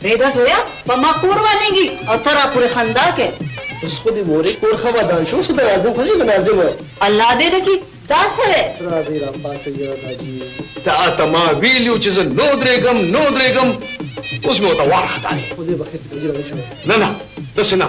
پرېږده زویه په ما کور ورانېږي او ته راپورې خندا کوې. اوس خو دې مورې کور ښه ودان شو، اوس خو ته راځم خوښې د ناظمه. الله دې نه کړي دا څه دی. راځئ راپاڅئ یاره ناجي. تاته ما ویلي و چې زه نه ودرېږم نه ودرېږم اوس مې ورته وار اخته دی. خدای به خیر کړي جي راویښه وه. نه نه داسې نه.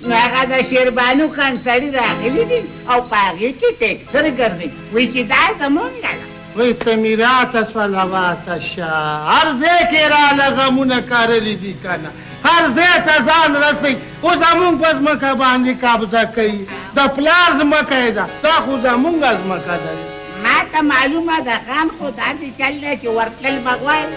نو هغه د شیربانو خان سړي راغلي دي او په هغې کې ټکټر ګرځي، وایي چې دا زمونږ ده. وایي ته مې راته صلواته شه، هر ځای کې رانه غمونه کرلي دي کنه، هر ځای ته ځان رسوي، خو زمونږ په ځمکه باندې قبضه کوي، د پلار ځمکه یې ده، دا خو زمونږ ځمکه ده. ماته معلومه ده خان، خو داسې چل دی چې ورتلل به غواړي.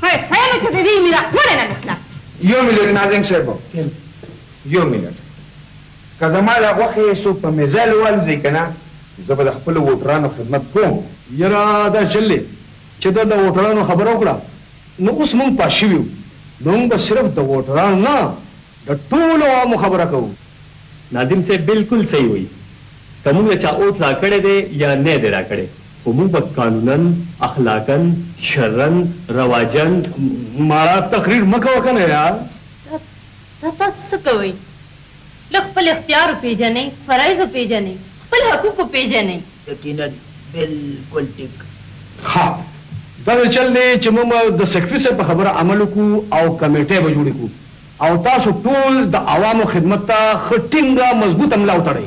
خیر خیر نو چې د دې میرا ټوله نه خلاص یو منټ ناظم صاحب یو منټ که زما دا غوښې څوک په میزایل والوځي که نه زه به د خپلو ووټرانو خدمت کوم یاره دا چل دی چې ته د ووټرانو خبره وکړه نو اوس موږ پاس شوي یو نو موږ به صرف د ووټرانو نه د ټولو عوامو خبره کوو. ناظم صیب بلکل صحیح وایی که موږ له چا اوت راکړی دی یا نه دی راکړی خو موږ به قانونا اخلاقا شرعا رواجا. ماړه تقریر مه کوه کنه یار. دا تاسو څه کوئ؟ لږ خپل اختیار وپېژنئ، فرایض وپېژنئ، خپل حقوق وپېژنئ. یقینا بلکل ټیک. ښه داسې چل دی چې موږ به د سیکرټري صاحب په خبره عمل وکړو او کمېټۍ به جوړې کړو. او تاسو ټول د عوامو خدمت ته ښه ټینګه مضبوطه ملا وتړئ.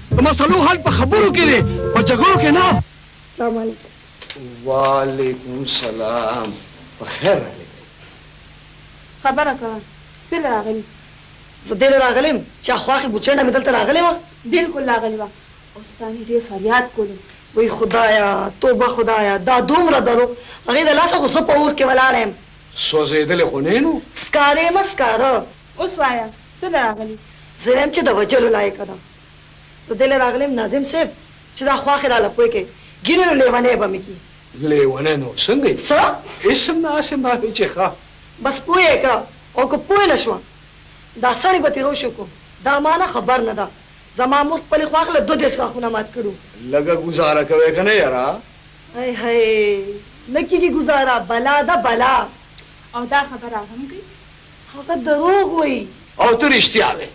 د مسلو حل په خبرو کې دی په جګړو کې نه سلام علیکم وعلیکم سلام په خیر راغلی خبره کوه څه راغلی زه دې راغلم چې اخواخې بوچنډه مې دلته راغلی وه بالکل راغلی وه او ستاني ډېر فریاد کولو وای خدایا توبه خدایا دا دومره درو هغې د لاسه خو زه په اور کې ولاړه یم سوځېدلې خو نه نو سکاره مه سکاره اوس وايه څه نه راغلي. زه وایم چې د وژلو لایقه ده. زه دې له راغلم ناظم صیب چې دا خواښې راله پوه کړي. ګینه نو لېونی به مې کړي. لېونی نو څنګه یې؟ څه؟ هېڅ هم نه هسې ما وې چې ښه. بس پوه یې کړه او که پوه نه شوه دا سړی به تېروش وکړو. دا ما نه خبر نه ده. زما مور خپلې خواښې له دوه دېرش غاښونه مات کړو. لږه ګوزاره کوې که نه یاره؟ ای هی نه کېږي ګوزاره بلا ده بلا. او دا خبره هم کوي. هغه دروغ وایی او ته رشتیا وایی.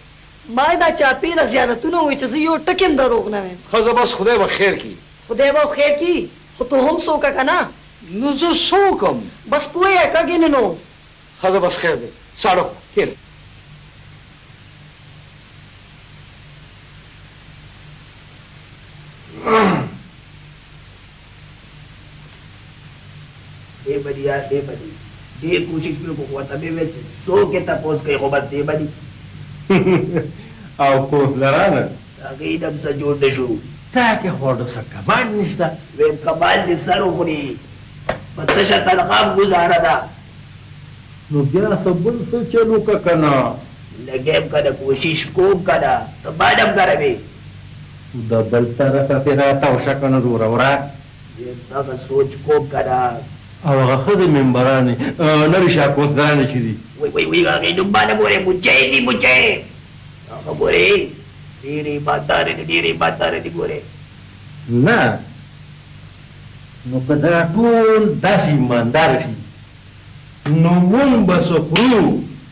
مای دا چاپیره زیارتونه وای چه زه یو ټکی هم دروغ نه وایم. ښځه بس خدای به خیر کی. خدای به خیر کی خو ته هم سوکه کنه. نو زه سوک هم. بس پوه یه که ګینه نو. ښځه بس خیر دی ساړه خو هیر. دی به دي يار دی به دي ډېر کوشش مې وکړو خو ورته مې وويل چې څوک يې تپوس کوي خو بس دی به دي. او کورس لرانه. هغې نه هم څه جوړ نه شو. تا کې خو ډو څه کمال نشته. ويم کمال دې سر وخوري په تشه تنخوا هم ګوزاره ده. نو بيا څه بل څه چل وکړه کنه. لګيم کنه کوشش کوم کنه ته مانه هم ګرمې. د بل طرفه پې را تاو شه کنه زورورا. زه دغه سوچ کوم کنه. او هغه ښځې ممبرانې نري شاه کوچ ګرانې چې دي. وي وي وي هغې نوم مانه ګورې مچۍ دي مچۍ هغه ګورې ډېرې ایماندارې دي ډېرې ایماندارې دي ګورې. نه نو که دا ټول داسې ایمانداره شي نو مونږ به څه خورو.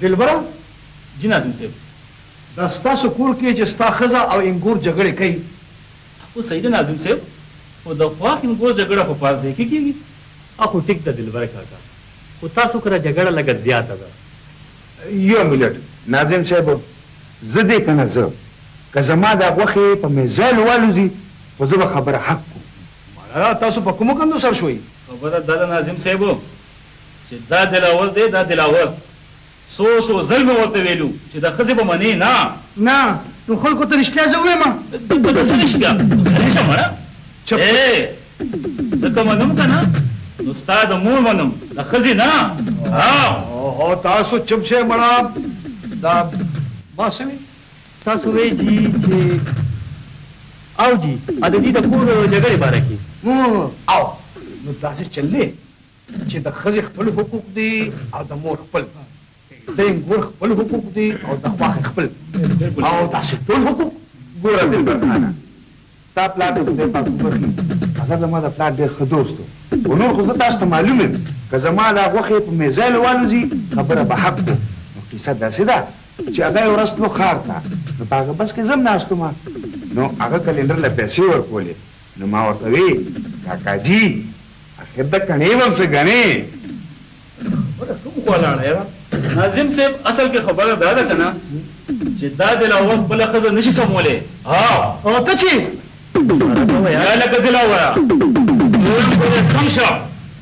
دلبره! جی ناظم صیب! دا ستاسو کور کې چې ستا ښځه او انګور جګړې کوي؟ خو صحیح ده ناظم صیب، خو د خواښ انګور جګړه خو په هر ځای کې کېږي. خو ټیک ده دلبره کاکا، خو تاسو کره جګړه لږه زیاته ده. یو منټ ناظم صیب! زه دې کنه زه، که زما دا غوښې په میزایل والوزي، خو زه به خبره حک کوم. مړه تاسو په کومو کندو سر شوئ؟ خبره دا ده ناظم صیب! چې دا دلاول دی دا دلاول څو څو ځل مې ورته ویلو چې دا ښځې به منې نه. نه نو خلکو ته رښتیا زه ووایم. ته به څه رښتیا غلی شه مړه چپ شه. ای زه که منم که نه نو ستا د مور منم د ښځې نه هه. اوهو تاسو چپ شئ مړه دا ما څه وي. تاسو وې جي چې او جي ادبي د کور جګړې باره کې. اوه او نو داسې چل دی چې د ښځې خپل حقوق دي او د مور خپل، د انګور خپل حقوق دي او د غوښې خپل او داسې ټول حقوق. ګوره دلبر خانه! ستا پلار دې خدای پاک وبښي، هغه زما د پلار ډېر ښه دوست و، خو نور خو زه تاسو ته معلوم یم، که زما دا غوښې په میزایلو والوځي، خبره به حق کو، نو قیصه داسې ده، چې هغه یوه ورځ تلو ښار ته، نو په هغه بس کې زه هم ناست وم، نو هغه کلینډر له پیسې ورکولې. نو ما ورته وې کاکا جي اخر د کڼې بم څه ګڼې؟ وته کوم خوا لاړه یاره ناظم صیب اصل کې خبره دا ده کنه چې دا دلاور خپل خزه نشي سمولې ها او ته چې یا لکه دلاور دویم خو دې سم شه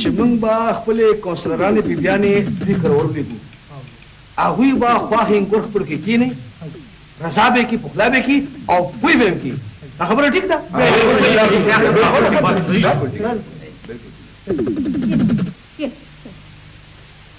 چې موږ به خپلې کونسلرانې بیبیانې دوی کره ورلیږو هغوی به خواښې انګور خپل کې کینې رضا به کی پخلا به کی او بوی به کی دا خبره ټیک ده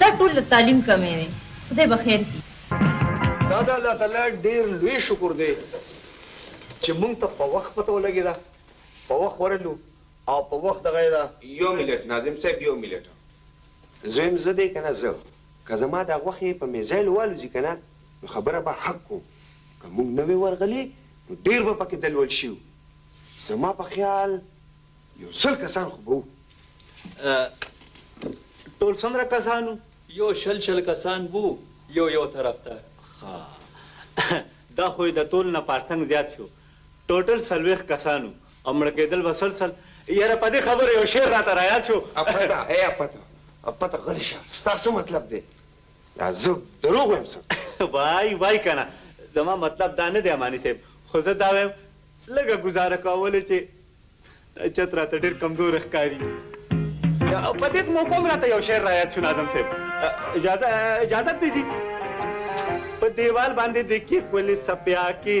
دا ټول د تعلیم کمی دی خدای به خیر کړي. دا د الله تعالی ډېر لوی شکر دی چې موږ ته په وخت پته ولګېده، په وخت ورغلو او په وخت دغه یې ده. یو ملت ناظم صاحب یو ملت. زویم زه دی کنه زه که زما دا غوښې په میزایل والوزي کنه نو خبره به حق کوم که موږ نه وی ورغلي نو ډیر به پکې دلول شي وو زما په خیال یو سل کسان خو به وو ټول څومره کسان وو یو شل شل کسان وو یو یو طرف ته ښا دا خو یې د تول نه پارڅنګ زیات شو ټوټل څلوېښت کسان وو او مړه کیدل به سل سل. یاره پدی خبرو یو شعر راته رایاد شو. اپته ای اپته اپته غلی شه ستا څه مطلب دی دا زه دروغ وایم څه. وای وای کنه زما مطلب دا نه دی امانی صیب خو زه دا وایم لږه ګوزاره کوه ولې چې چت راته ډیر کمزوری ښکاری پدی موقع هم راته یو شعر رایاد شو ناظم صیب اجازه اجازت دی جی په دیوال باندې د کیک ولې سپیا کې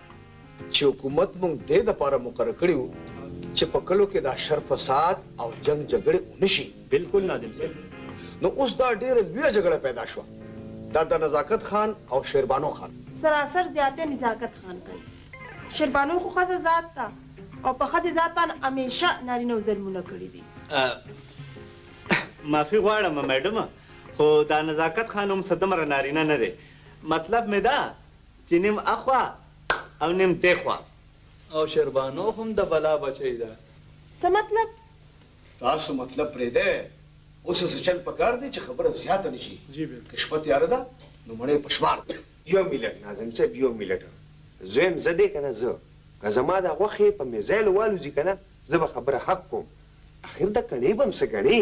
چې حکومت موږ دې لپاره مقرر کړي وو چې په کلو کې دا شر فساد او جنګ جګړې ونه شي. بلکل ناظم صاحب نو اوس دا ډیره لویه جګړه پیدا شوه دا دنزاکت خان او شیربانو خان. سراسر زیاتی نزاکت خان کوي شیربانو خو ښځه ذات ده او په ښځې ذات باندې همیشه نارینو ظلمونه کړي دي. معافي غواړم میډمه خو دا نزاکت خان هم څه دمره نارینه نه دی مطلب مې دا. چې نیم اخوا او نیم تېخوا. او شیربانو هم د بلا بچۍ ده. څه مطلب؟ تاسو مطلب پرېږدئ، اوس هسې چل پکار دی چې خبره زیاته نه شي. که شپه تیاره ده، نو مړی په شمار دی. یو ملټ ناظم صاحب یو ملټ زویم زه دی کنه زه که زما دا غوښې په میزایلو والوزي کنه زه به خبره حق کوم اخر دا کڼې به هم څه ګڼې.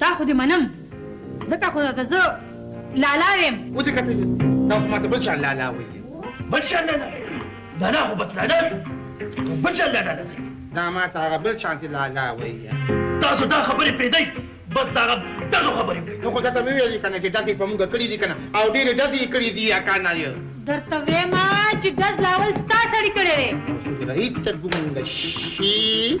تا خو دې منم ځکه خو درته زه لالا ویم. ودې کتلې دا خو ماته بل شان لالا ویلې. بل شان لالا؟ لالا خو بس لالا وي ته بل شان لالا لازم یې. دا ماته هغه بل شانتې لالا ویلې. تاسو دا خبرې پرېږدئ بس د هغه ډزو خبرې وکړئ. نو خو درته مې ویلي کنه چې ډزې په موږ کړي دي کنه او ډېرې ډزې یې کړي دي اکا نایه. درته ویم چې ډز لاول ستا سړي کړی دی. رهید ته ګومنده شي.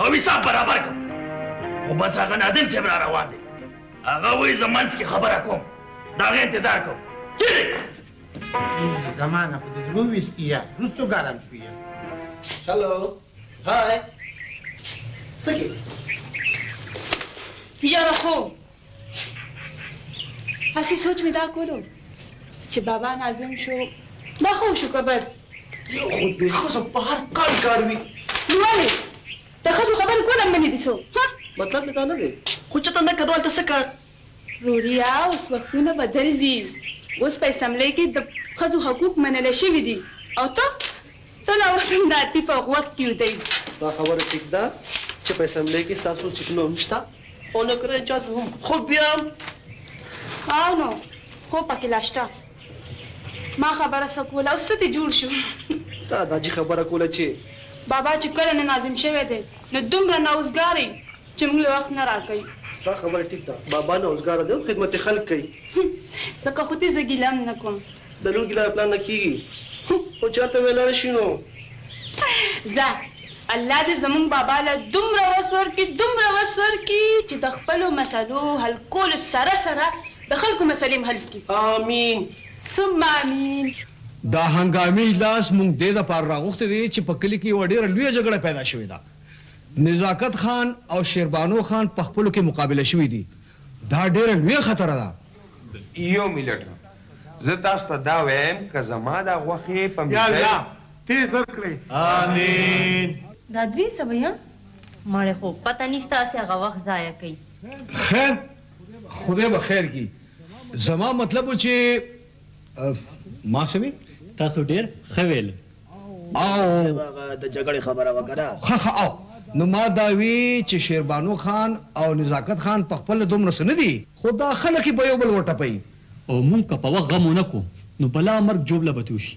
او حساب برابر کړم خو بس هغه ناظم صاحب را روان دی هغه وایي زه منځ کې خبره کوم د هغه انتظار کوم کېږي زما نه خو د زړه ویستي یا وروستو ګرم شوي یا هلو های څه کې یاره خو هسې سوچ مې دا کولو چې بابا ناظم شو دا خو شو که بد یو خو بې ښځو په هر کال کار وي نو ولې د ښځو خبرې کول هم منې دي څو مطلب مې دا نه دی خو چې ته نه که نو هلته څه کار روریه اوس وختونه بدل دي اوس په اسمبلۍ کې د ښځو حقوق منل شوي دي او ته ته لا اوس هم د اتي په غوږ کېږدئ ستا خبره ټیک ده چې په اسمبلۍ کې ستاسو سیټونه هم شته او نه کره جز هم خو بیا هم او نو خو پکې لا شته ما خبره څه کوله اوس څه دې جوړ شو تا دا جي خبره کوله چې بابا چې کله نه ناظم شوی دی نو دومره نوزګاري چې موږ له وخت نه راکوي ستا خبره ټیک ده بابا نوزګاره دی او خدمت خلک کوي ځکه خو دې زه ګیله هم نه کوم. د لور ګیله د پلار نه کیږي خو چرته به لاړ شي نو. ځه الله دې زموږ بابا له دومره وس ورکړي دومره وس ورکړي چې د خپلو مسئلو حل کولو سره سره د خلکو مسئلې هم حل کړي. آمین ثم آمین. دا هنګامي اجلاس موږ دې لپاره راغوښتی دی چې په کلي کې یوه ډېره لویه جګړه پیدا شوې ده. نزاکت خان او شېربانو خان په خپلو کې مقابله شوي دي. دا ډېره لویه خطره ده. يو ميلټ زه تاسو ته دا ويم که زما دا غوښې په ميزه. يا الله تيز ورکړي امين. دا دوی څه ويا مړه خو پته نشته هسې هغه وخت ضايع کوي. خیر خدای به خیر کړي زما مطلب و چې. اف ما څه وي تاسو ډير ښه ويل. او صاحب هغه د جګړې خبره وه کنه. ښه ښه او نو ما دا وي چې شیربانو خان او نزاکت خان په خپله دومره څه نه دي. خو دا خلک یې په یو بل ورټپوي. او مونږ که په وخت غم ونه کړو نو بلا مرګ ژوبله به تیوشي.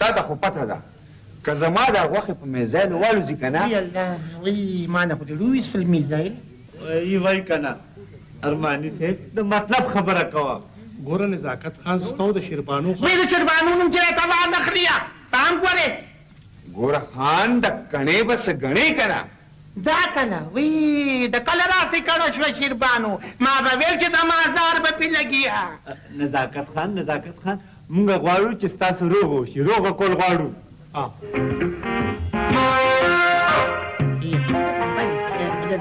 تا ته خو پته ده که زما دا غوښې په میزایلو والوځي که نه. وی الله وی ما نه خو دې ړو ویستل میزایل. وی وی که نه ارماني صیب د مطلب خبره کوه. ګوره نزاکت خان ستا او د شیربانو خبره. وی د شیربانو نوم دې راته مه اخلیه پام کوه. ګوره خان د کڼې به څه ګڼې که نه. دا کله وی د کله راسې کڼه شوه شیربانو ما به ویل چې زما ازار به پرې لګیه. نزاکت خان نزاکت خان مونږ غواړو چې ستاسو روغ اوسي روغ کول غواړو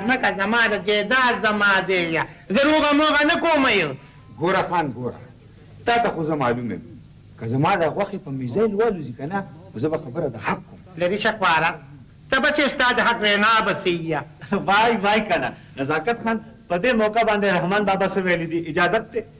ځمکه زما ده جیداد زما دی یا زه روغه موغه نه کوم یو ګوره خان ګوره تا ته خو زه معلوم یم که زما د غوښې په میزایل والوځي که نه نو زه به خبره د حق کوم لري شه خواره ته بس یو ستا د حق وینا بس یا وای وای که نه نزاکت خان په دې موقع باندې رحمان بابا څه ویلي دي اجازت دی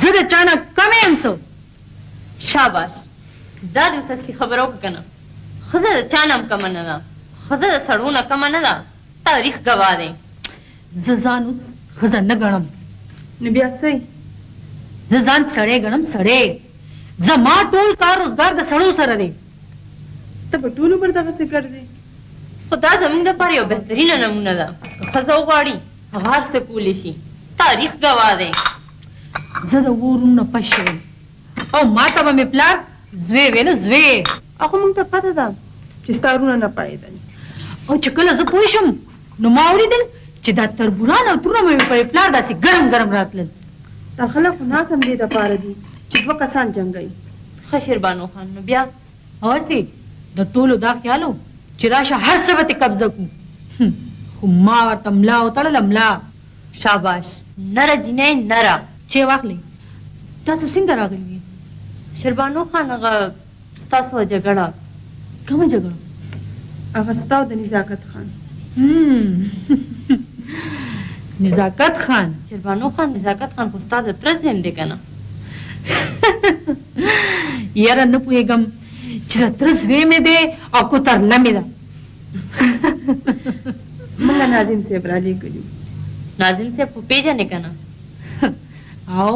زه د چا نه کمه یم څه؟ شاباش! دا دې اوس اصلي خبره وکړه که نه؟ ښځه د چا نه هم کمه نه ده، ښځه د سړو نه کمه نه ده، تاریخ ګواه دی. زه ځان اوس ښځه نه ګڼم. نو بیا څه یې؟ زه ځان سړی ګڼم، سړی. زما ټول کار روزګار د سړو سره دی. ته به ټول عمر دغسې ګرځې؟ خو دا زموږ لپاره یوه بهترینه نمونه ده، که ښځه وغواړي هغه هر څه کولی شي، تاریخ ګواه دی. زه د اوو وروڼو نه پس شوی یم او ما ته به مې پلار زوی ویلو، زویه! اخو موږ ته پته ده چې ستا وروڼه نه پوهېدل. او چې کله زه پوه شوم نو ما ولیدل چې دا تربوران او ترونه مې پر پلار داسې ګرم ګرم راتلل. دا خلک خو ناست همدې دپاره دي چې دوه کسان جنګوي. ښه شیربانو خان! نو بیا؟ هسې د ټولو دا خیال و چې راشه هر څه به ترې قبضه کړو، خو ما ورته ملا وتړله، ملا! شاباش! نره جینۍ نره! چای واخلئ، تاسو څنګه راغلي یئ؟ شیربانو خان هغه ستاسو جګړه. کومه جګړه؟ هغه ستا او د نزاکت خان. هم! نزاکت خان! شیربانو خان! نزاکت خان خو ستا د تره زوی هم دی کنه؟ یاره نه پوهېږم چې د تره زوی مې دی او کو ترله مې ده موږ ناظم صاحب رالیږلي ناظم صاحب خو پېژنې که نه او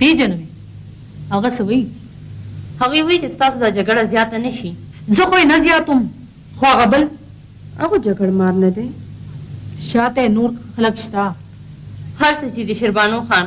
پېژنو مې هغه څه وایي هغوی وایي چې ستاسو دا جګړه زیاته نه شي زه خو یې نه زیاتوم خو هغه بل هغه جګړمار نه دی شاته نور خلک شته هر څه چې د شیربانو خان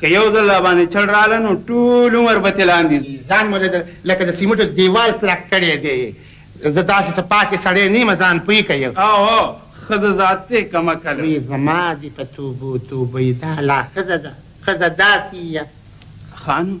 که یو ځل راباندې چړ راغله نو ټول عمر به ترې لاندې ځو. ځان مو لکه د سیمټو دیوال کلک کړی دی. زه داسې څه پاتې سړی نه یم ځان پوه کړئ. او او ښځه ذات دی کم عقل. وی زما دې په توبو توبه وي دا لا ښځه ده ښځه داسې یه. خان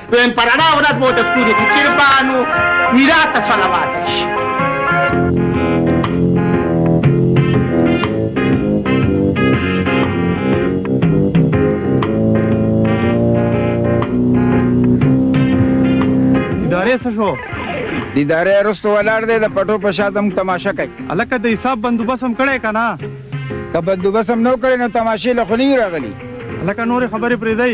دویم په رڼا ورځ مو د تورې فکر بانو میرا ته صلوات شي ادارې څه شو ادارې رستو ولاړ دی د پټو په شاته موږ تماشه کوي هلکه د حساب بندوبست هم کړی که نه که بندوبست هم نه کړی نو تماشې له خو نه راغلي هلکه نورې خبرې پرېږدئ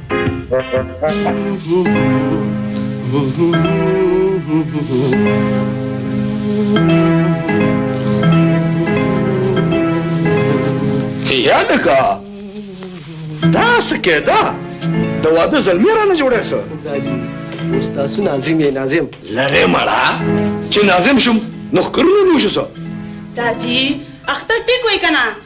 یادکا دا سکه دا د واده زلمی را نه جوړه سو دا جی استاسو ناظم یې ناظم لره مړه چې ناظم شم نو خکرونه نو شو دا جی اختر ټیک وای کنه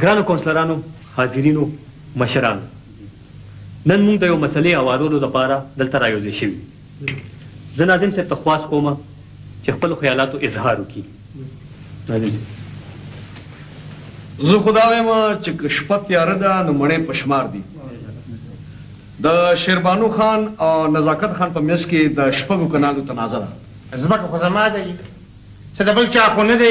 ګرانو کونسلرانو، حاضرینو، مشرانو! نن موږ د یو مسلې اوارولو لپاره دلته رایوځې شوي یو. زه ناظم صاحب ته خواست کوم چې خپلو خیالاتو اظهار وکړي. ناظم صاحب. زه خو دا وایم چې که شپه تیاره ده نو مڼې په شمار دي. د شیربانو خان او نزاکت خان په منځ کې د شپږو کنالو تنازعه ده. ځمکه خو زما ده، څه د بل چا خو نه ده.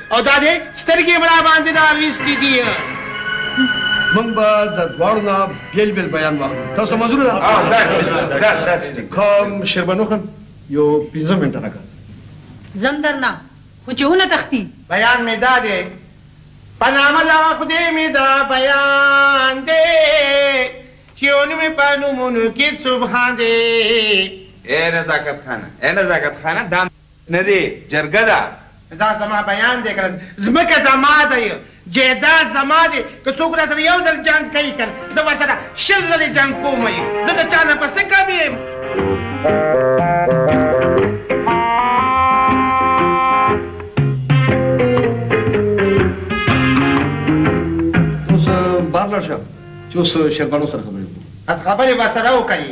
او دا دی سترګې به راباندې دا ویستې دي موږ به د دواړو نه بیل بیل بیان واخلو تاسو منظور ده اه دا دا کوم شیربانو خان یو 15 منټه راکړه زم درنه خو چې ونه تختی بیان می دا دی په نامه دا خدای می دا بیان دی چې اون می په نومونو کې سبحان دی اے نزاکت خانه اے نزاکت خانه دا نه دی جرګه ده. دا زما بیان دی کنه ځمکه زما ده یو جایداد زما دی که څوک راسره یو ځل جنګ کوي کنه زه ورسره شل ځلې جنګ کوم یو زه د چا نه په څه کم یم چې اوس شیربانو سره خبرې وکړو. خبرې ورسره وکړي.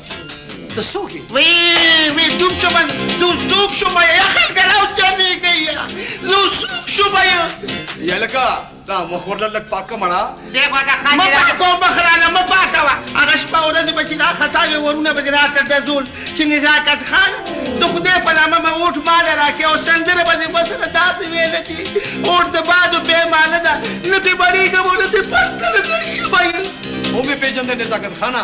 ته څوک یې وی وی دوم شوم زه اوس څوک شوم یا خلک راوچنېږئ یا زه اوس څوک شوم یا یا لکه دا مخ ورله لږ پاکه مړه دی خو دا ښه مه پاکه وه مخ رانه مه پاکه وه هغه شپه ورځې به چې دا خطاوې ورونه به دې راته ډزول چې نزاکت خان د خدای په نامه به اوټ ماله راکړې او سندره به دې ورسره داسې ویله چې اوټ د بادو پیمانه ده نه پې بړېږم او نه پې پرته نه شم او مې پېژندې نزاکت خانه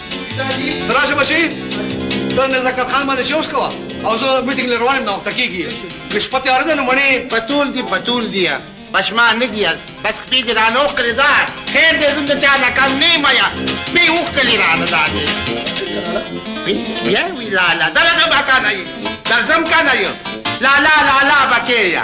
ته راشه بچي ته نزاکت خان باندې شوس کوه او زه میټینګ له روان یم نو وخته کېږي که شپه تیاره ده نو مڼې بتول دي بتول دي بشما نه دي بس خپې دې رانه وښکلې ده خیر دی زه د چا نه کم نه یم یا خپې وښکلې رانه دا دی بیا وي لالا دلته به که نه یې درځم که نه یې لالا لالا به کې یا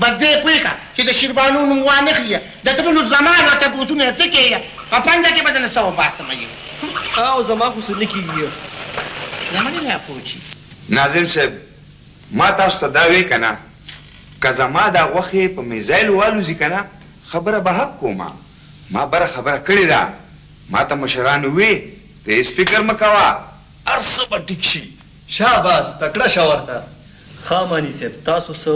بس دې پوه که چې د شیربانو نوم وانخلي یه د تره لور زما دا تپوسونه یه ته کې یه په پنجه کې به درنه څه وباسم یه. او زما خو څه نه کیږي یه. زمانه لا پوچي. ناظم صاحب ما تاسو ته دا وې کنه که زما دا غوښې په میزایل والوزي کنه خبره به حق کوم ما بره خبره کړې ده ماته مشرانو وې ته هیڅ فکر مکوه هر څه به ټیک شي شاباس تکړه شه ورته. ښه اماني صیب تاسو څه.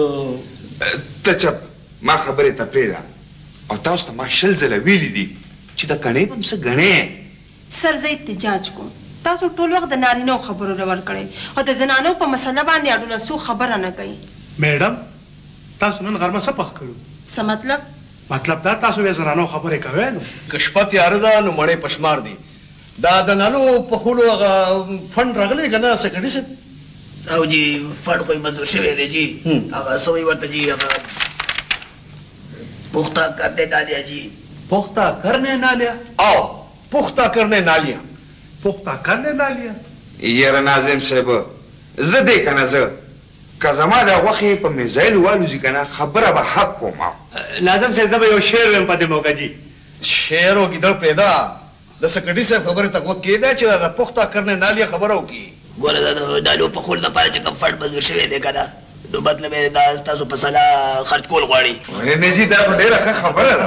ته چپ ما خبرې ته پرېږده او تاسو ته ما شل ځله ویلي دي چې د کڼې بم څه ګڼې. سر زه اتجاج کوم تاسو ټول وخت د نارینه و خبرو له ورکړی او د زنانو په مسله باندی اډونه څوک خبره نه کوي. میډم تاسو نن غرمه څه پخ کړو. څه مطلب؟ مطلب دا تاسو وې زنانو خبرې کوی نو. که شپه تیاره ده نو مڼې په شمار دي. دا د نالو په خولو هغه فنډ راغلی که نه سکرټري صاحب؟ او جی فنډ خو یې منظور شوی دی جی هغه څه وایي ورته جی هغه پختا کرنې نالیا جی پختا کرنې نالیا او پختا کرنې نالیا پختا کرنې نالیا یاره ناظم صاحب زه دی که نه زه که زما دا غوښې په میزایلو والوځي که نه خبره به حق کوم ناظم صاحب زه به یو شعر ویم په دې موقع جی شعر او ګیدړ پیدا د سکرټري صاحب خبرې ته غوږ کېږده چې دا د پخته کرنې ناليه خبره وکړي. ګوره د ناليو پخولو لپاره چې کوم فنډ منظور شوی دی کنه نو مطلب يې دا ستاسو په سلا خرچ کول غواړي. ورنه جي دا خو ډېره ښه خبره ده.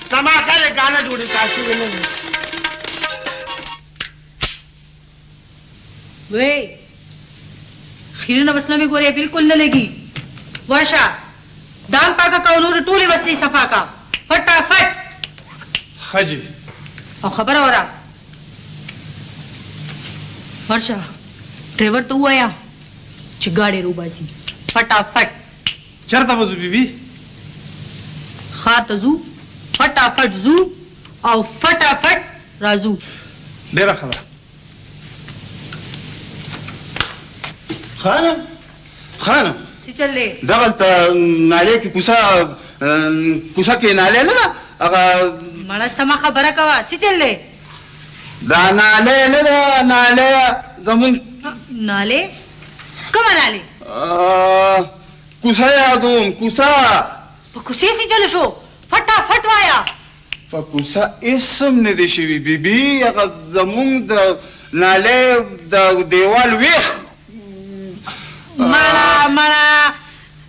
تماشه یې ګانه جوړې تاسو نه وي خیرونه وسله مې ګورې بالکل نه لګي ورشه دام پاکه کا نور ټولې وسلې صفا کا فټا فټ خجی او خبر اورا ورشه ډرایور ته وایا چې گاډي روباسي فټا فټ چرته به ځو بي بي؟ ښار ته ځو فټا فټ ځو او فټا فټ راځو. ډېره ښه ده. خانه خانه څه چل دی دغلته نالې کې کوسه کوسه کې نالې نه ده هغه مړه سمه خبره کوه څه چل دی دا نالی نه ده نالی زمونږ نالی کومه نالی کوڅه یادوم کوڅه په کوڅې سي چل شو فټا فټ وایا په کوڅه اسم نه دی شوی بیبي هغه زمونږ د نالی د دیوال ویخ مړه مړه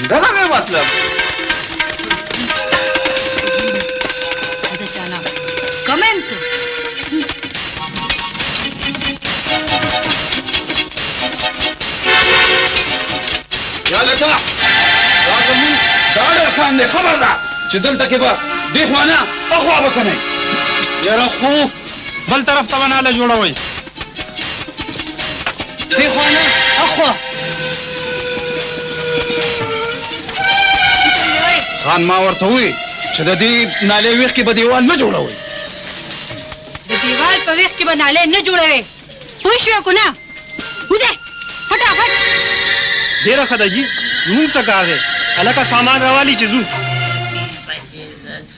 همدغه دی مطلب خان دی خبر ده چې دلته کې به دې خوا نه اخوا به کنئ یاره خو بل طرف ته به ناله جوړوئ خان ما ورته وویل چې د دې نالې ویښ کې به دیوال نه جوړوي د دیوال په ویښ کې به نالې نه جوړوي پوه شوې که نه وځه فټافټ ډېره ښه ده جي لمونځ ته کار دی هلکه سامان راوالي چې ځو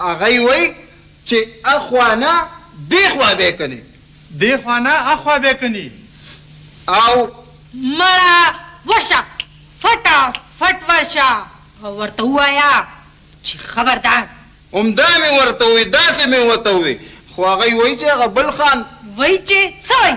هغه یې وایي چې اخوا نه دې خوا بیا کني. دې خوا نه اخوا بیا کني. او. مړه ورشه فټا فټ ورشه او ورته ووایه چې خبردار. همدا مې ورته ووي داسې مې وته ووي خو هغه یې وایي چې هغه بل خان. وایي چې څه وایي.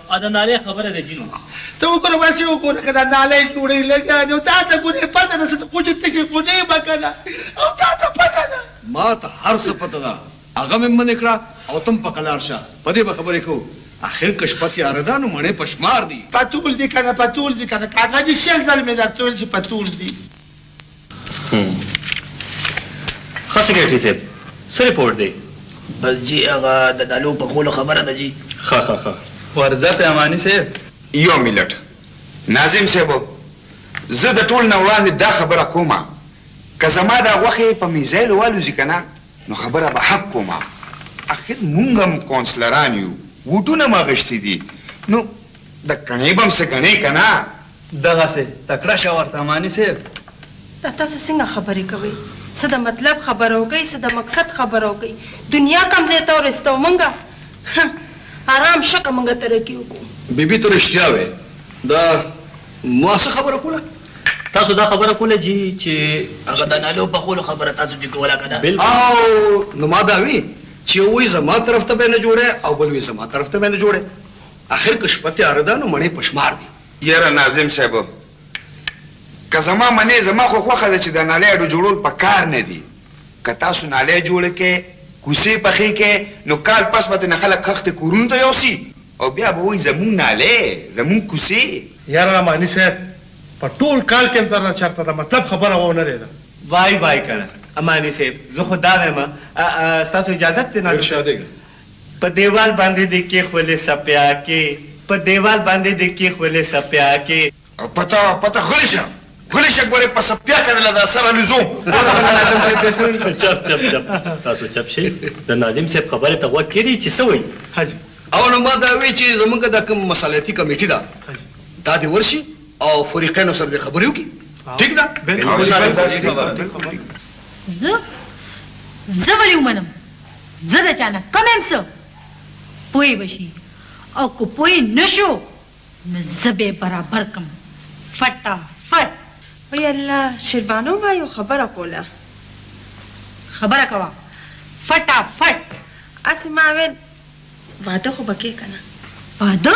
او د نالۍ خبره د جینو. ته وګوره ورشه وګوره که دا نالۍ جوړوي لګیا دي او تا ته ګورې پته ده څه خو چې تشې خولې به کنه او تا ته پته ده. ما ته هر څه پته ده هغه مې منې کړه او ته هم په قلار شه په دې به خبرې کوو اخر که شپه تیاره ده نو مڼې په شمار دي. پتول دي کنه پتول دي کنه کاکا جي شل ځل مې درته ویل چې پتول دي. ښه سیکرټري صاحب څه رپورټ دی؟ بس جي هغه د ډالو پخولو خبره ده جي. ښه ښه ښه ورځه پیماني صاحب. یو ملټ ناظم صاحب زه د ټول نه وړاندې دا خبره کوم که زما دا غوښې په میزایلو والوزي کنه نو خبره به حق کوم اخر مونږ هم کونسلران یو ووټونه مو اغشتي دي نو د کڼې به هم څه ګڼې کنه دغسې تکړه شه ورته اماني صیب. دا تاسو څنګه خبرې کوئ څه د مطلب خبره وکړئ څه د مقصد خبره وکړئ دنیا کوم ځای ته ورسته مونږ ارام شه که مونږ ترقي وکړو. بي بي ته رشتيا وې دا ما څه خبره کوله. تاسو دا خبره کوله جي چي هغه د نالو پخولو خبره تاسو جي کوله که نه. او نو ما دا وي چي يو وي زما طرف ته به نه جوړه او بل وي زما طرف ته به نه جوړه اخر که شپه تياره ده نو مڼې په شمار دي. یاره ناظم صاحب که زما منې زما خو خوښه ده چې د نالۍ اډو جوړول په کار نه دي که تاسو نالۍ جوړه کړئ کوڅې پخې کړئ نو کال پس به ترنه خلک خښتې کورونو ته یوسي او بیا به وایي زموږ نالۍ زموږ کوڅې. یاره رحماني صاحب په ټول کال کې هم درنه چرته د مطلب خبره و نه ریده. وای وای کنه اماني صیب زه خو دا وایم ستاسو اجازت دی ناظم صاحب. په دېوال باندې دې کېښولې سپيا کې په دېوال باندې دې کېښولې سپيا کې. او په تا په تا غلي شه غلي شه ګورې په سپيا کښې له دا سره لزوم. چپ چپ چپ تاسو چپ شئ د ناظم صاحب خبرې ته غوږ کېږدئ چې څه وايي. او نو ما دا وې چې زمونږ دا کوم مصالحتي کمېټي ده دا دې ورشي او فريقينو سره دې خبرې وکړي ټيک ده. زه زه ولې ومنم. زه د چا نه کم یم څه پوه به شي او که پوه نه شو نو زه به یې برابر کړم فټا فټ وی الله شیربانو ما یو خبره کوله خبره کوه فټا فټ هسې ما ویل واده خو به کې کنه واده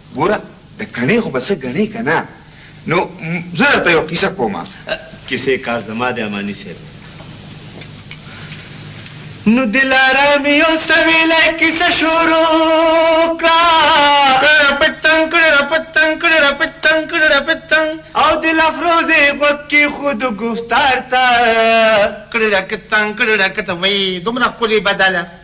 ګوره د کڼې خو به څه ګڼې که نه نو زه درته یو کیسه کوم کیسې کار زما دی اماني صاحب نو دلارم یو سویل کیسه شروع کړه پتنګ کړه پتنګ کړه پتنګ کړه پتنګ او دل افروزې غوږ کې خود گفتار تا کړه کتنګ کړه کته وای دومره خولي بدله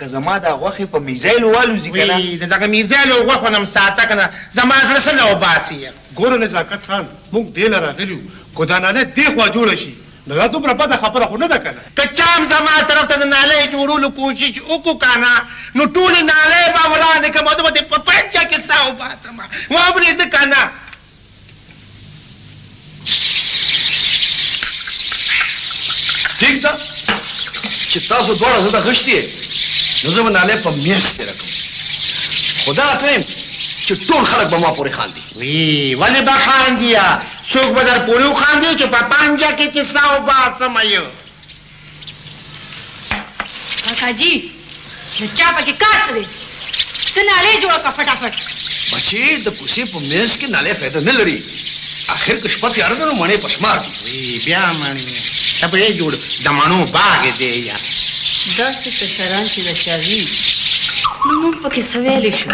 که زما دا غوښې په ميزايلو والوزي که نه. وي د دغه ميزايلو غوښو نه هم ساته که نه زما زړه څه له وباسي. ګوره نزاکت خان موږ دې له راغلي يو که دا نالۍ دې خوا جوړه شي نو دا دومره بده خبره خو نه ده که نه. که چا هم زما طرف ته د نالۍ جوړولو کوشش وکړو که نه نو ټولې نالۍ به ورانې کړم او زه به ترې په پنجه کې ساه وباسم. واورېده که نه. ټیک ده چې تاسو دواړه زه ته غشتي نو زه به نالی په میاشت تېره کوم خو دا اتویم چې ټول خلک به ما پورې خاندي وی ولې به خاندي څوک به در پورې وخاندي چې په پنجه کې کیسه وباسم یو کاکا جی د چا پکې کار څه دی ته نالې جوړه کړه فټافټ بچي د کوسې په مېز کې نالې فایده نه لري اخر که شپه تیاره ده نو مڼې په شمار دي وی بیا مڼې ته به یې جوړ د مڼو باغ دی یا داسې کشران چې د چا وي نو موږ پکې څه ویلی شو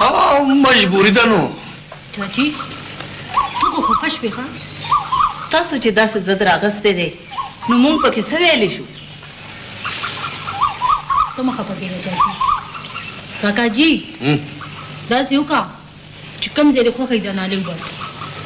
ها مجبوري ده نو. چاچي ته خو خفه شوې ها؟ تاسو چې داسې ضد راغستی دی نو موږ پکې څه ویلی شو؟ ته مه خفه کېږه چاچي. کاکاجي داسې وکړه چې کوم ځای دې خوښه وي دا نالۍ وباسه.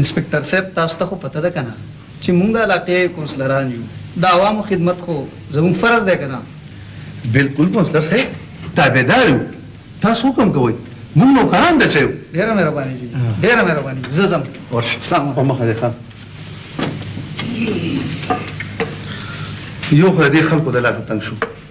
انسپکتر صاحب تاسو ته خو پته ده کنه چې مونږ د علاقې کونسلران یو د عوامو خدمت خو زموږ فرض دی کنه بالکل کونسلر صاحب تابعدار یو تاسو حکم کوئ مونږ نوکران د چا یو ډېره مهرباني جي ډېره مهرباني زه ځم اسلام علیکم مخه دې ښه یو خدای دې خلکو د لاسه تنګ شو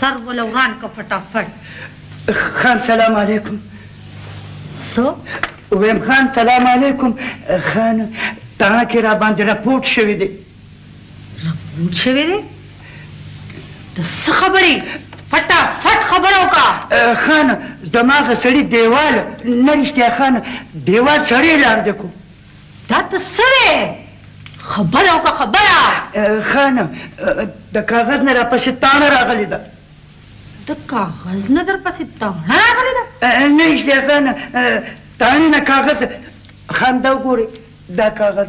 سر وله وران که فټافټ خان سلام علیکم سو ویم خان سلام علیکم خان تا کې را باندې رپورټ شوی دی رپورټ شوی دی د څه خبرې فټا فټ خبره وکا خان زما غسړی دیوال نرشتیا خان دیوال سړی لاندې کو دا ته څه وې خبره وکړه خبره خانه د کاغذ نه راپسې تاڼه راغلې ده د کاغذ نه در پسې تاڼه راغلې ده نه اشتیا خانه تاڼې نه کاغذ خان دا وګورئ دا کاغذ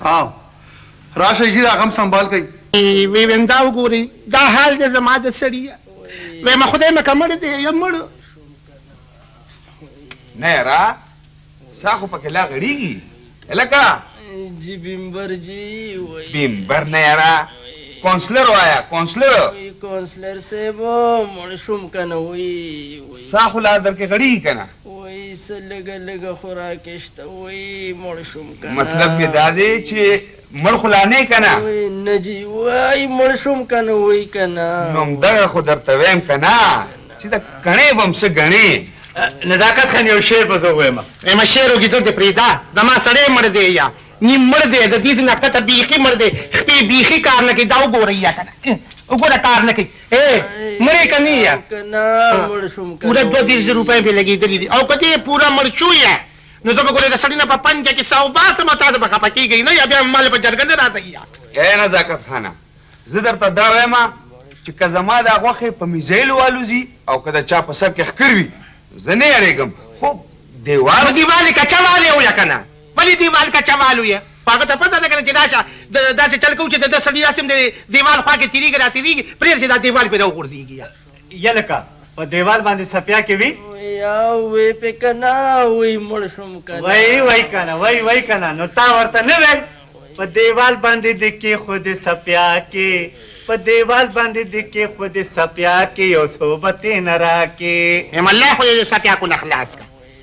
ها راشئ ژر هغه هم سمبال کړئ. وې وېم دا وګورئ دا حال دې زما د سړیه وېمه خدای مه که مړ دې یم مړ. نه یاره ساه خو پکې لا غړیږي هلکه. جی بمبر جی وای بمبر نه یاره کونسلر وایا کونسلر کونسلر صاحب مړ شوم کنه وای ساه خو لا درکې غړیږي کنه. وایی څه لږه لږه خوراک شته وایی مړ شوم کنه. مطلب مې دا دی چې مړ خو لا نه یې کنه. وایی نه جی وایی مړ شوم کنه وایی کنه. نو همدغه خو درته ویم کنه چې د کڼې به هم څه ګڼې. نزاکت خان یو شعر به زه ووایم. اېمه شعر او ګیدړ دې پرېږده زما سړی مړ دی یا نیم مړ دی د دې ځنه کته بیخي مړ دی خپې بیخي کار نه کوي دا وګورئ یا کنه وګوره کار نه کوي اې مړې که نه یې پوره دوه دېرش زره روپۍ پرې لګېدلي دي او که ته یې پوره مړ شوی یې نو زه به ګورې د سړي نه په پنجه کې څه وباسم او تاسو به خپه کېږئ نه یا بیا ما له په جرګه نه راځئ. اې نزاکت خانه! زه درته دا وایم چې که زما دا غوښې په میزایلو والوزي او که د چا په سر کې ښکر وي زه نه یارېږم خو دېوال خو دېوال یې کچه والی او یا که نه؟ ولې دې مال کچه مال وي؟ خو هغه ته پته ده کنه چې راشه داسې چل کوو چې د ده سړي داسې هم د دېوال خوا کې تېرېږي را تېرېږي پرېږده چې دا دېوال پرې راوغورځېږي. يا لکه په دېوال باندې څپيا کې وي. يا وي پې کنه وي مړ شوم کنه. وي وي کنه وي وي کنه نو تا ورته نه ويل په دېوال باندې دې کېښودې څپيا کې په دېوال باندې دې کېښودې څپيا کې يو څو به تېنه راکې. ايم الله خو يې د څپياکو نه خلاص کړه.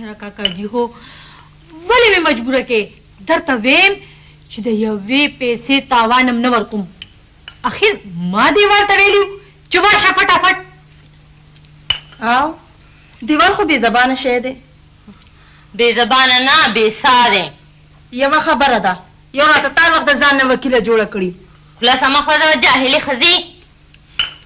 یاره کاکا جی هو ولې مې مجبوره کې درته ویم چې د یوې پیسې تاوان هم نه ورکوم اخر ما دیوال ته ویلي چې ورشه فټافټ او دیوال خو بې زبانه شی دی بې زبانه نه بې سا دی یوه خبره ده یو راته تار وخت د ځان نه وکیله جوړه کړي خوله سمه خوځوه جاهلې ښځې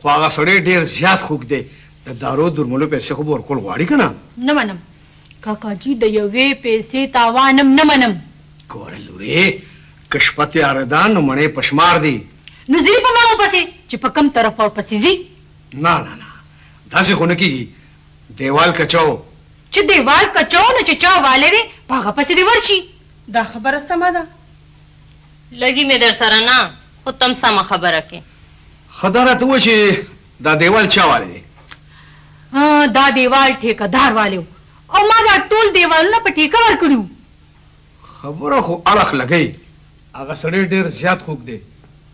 خو هغه سړی ډیر زیات خوږ دی د دارو درملو پیسې خو به ورکول غواړي کنه. نه منم کاکا جی د یوې پیسې تاوانم نه منم. ګوره لورې که شپه تیاره ده نو مڼې په شمار دي. نو ځي په مڼو پسې چې په کوم طرف ورپسې ځي. نه نه نه داسې خو نه کیږي دیوال کچه و. چې دیوال کچه و نو چې چا والی وي په هغه پسې دې ورشي. دا خبره سمه ده. لګي مې درسره نه خو تم سمه خبره کې. ښه دا راته ووایه چې دا دیوال چا والی دی؟ دا دیوال ټیکه دار والی و او ما دا ټول دیوالونه په ټیکه ورکړي وو. خبره خو اړخ لګوي. هغه سړی ډېر زیات خوږ دی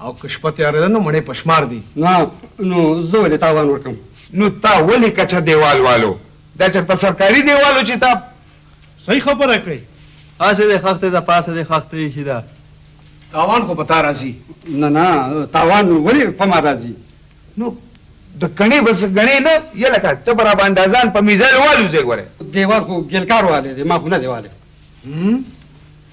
او که شپه تیاره ده نو مڼې په شمار دي. نه نو زه ولې تاوان ورکړم؟ نو تا ولې کچه دیوال والو؟ دا چېرته سرکاري دیوال و چې تا صحیح خبره کوي. هسې دې خښتې ده پاسه دې خښتې ایښي ده. تاوان خو په تا راځي. نه نه تاوان ولې په ما راځي. نو د کڼې بس ګڼې نه یې لکه ته به رابانډه ځان په میزایلو والوزې ګورې. دېوال خو ګیلکار والی دی ما خو نه دی والی. هم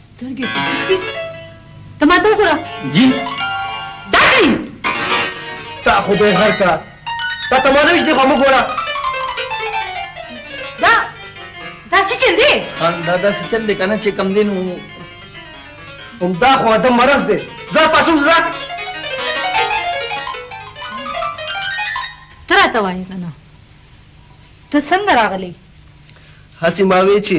سترګې ته ما ته وګوره جی داسې تا خو به هر کا تا ته مالوش دی خو مو ګوره دا دا څه چل دی دا دا څه چل دی کنه چې کم دین وو هم دا خو ادم مرز دی زه پاسو زه ترا ته وایې کنه ته څنګه راغلی هسې ما وی چې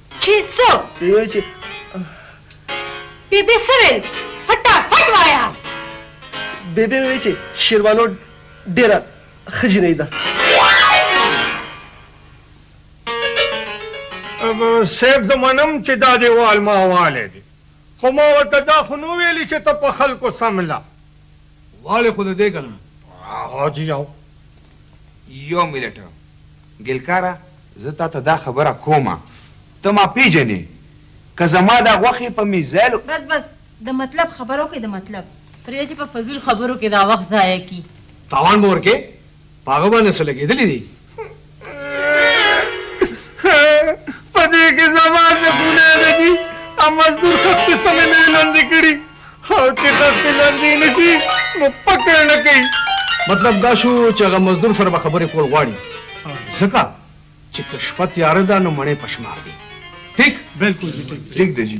چی سو ویل چی بی بی سو ویل فټا فټ وایا بی بی ویل چی شیروانو ډیره خجینه ده صاحب زه منم چې دا دیوال ما والی دی خو ما ورته دا خو نو ویلی چې ته په خلکو سمله والی خو د دی کنه حاجی یو یو ملټ ګيلکاره زه تاته دا خبره کوم ته ما پيژنې که زما دا غوښې په ميزايلو. بس بس د مطلب خبرو کې د مطلب. پرېږده چې په فضول خبرو کې دا وخت ضايع کړي. تاوان به ورکړې په هغه باندې څه لګېدلي دي. په دې کې زما څه ګناه ده جي هم مزدور خښتې سمې نه وې لندې کړي. او چې تاسو لرګي نشي نو پکې نه کوي مطلب دا شو چې هغه مزدور سره به خبرې کول غواړي ځکه چې که شپه تیاره ده نو مڼې په شمار دي ټیک بالکل جی ټیک ټیک دی جی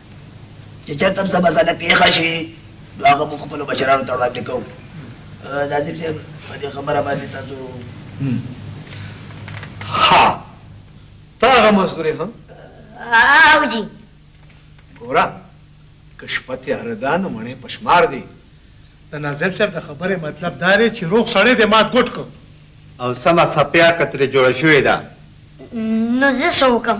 چې چېرته هم څه مسله پېښه شي نو هغه موږ خپلو مشرانو ته وړاندې کوو ناظم صاحب په دې خبره باندې تاسو ښه ته هغه مزدورې هم او جي ګوره که شپه تیاره ده نو مڼې په شمار دی د ناظم صاحب د خبرې مطلب دا دی چې روغ سړی دی مات ګوټ کو او سمه سپیا که ترې جوړه شوې ده نو زه څه وکړم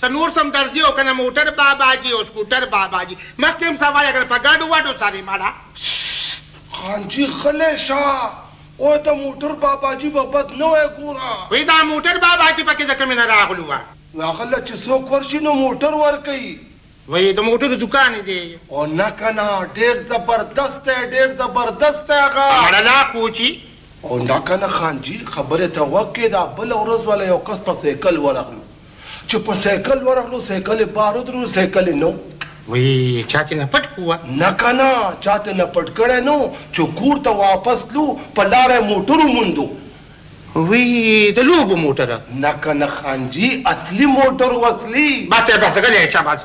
څه نور سم درځي او کنه موټر بابا جي او سکوټر بابا جي مخکې هم څه وايه کنه په ګډو وډو سره يې مړه. سست خان جي غلی شه اوه د موټر بابا جي به بد نه وايې ګوره. وي دا موټر بابا جي پکې د کومې نه راغلو. وي هغه له چې څوک ورشي نو موټر ورکوي. وي د موټرو دوکان يې دی. او نه کنه ډېر زبردست دی ډېر زبردست دی هغه. په مړه لا خو چي. او نه کنه خان جي خبرې ته غوږ کېږده بله ورځ وله يو کس په سايکل ورغلو. چې په سایکل ورغلو سایکل یې بار ودرولو سایکل یې نه و وایي چا ترې نه پټ کړو نه که نه چا ترې نه پټ کړی نه و چې کور ته واپس تلو په لاره یې موټر وموندو وایي د لوبو موټر نه که نه خان جي اصلي موټر و اصلي بس دی بس غلی شه بس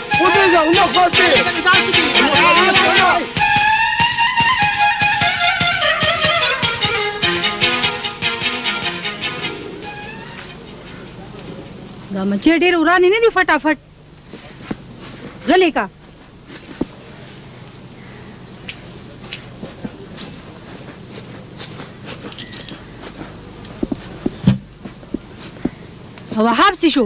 دا مچې ډېر ورانې نه دي فټافټ غلې کا او حبس شو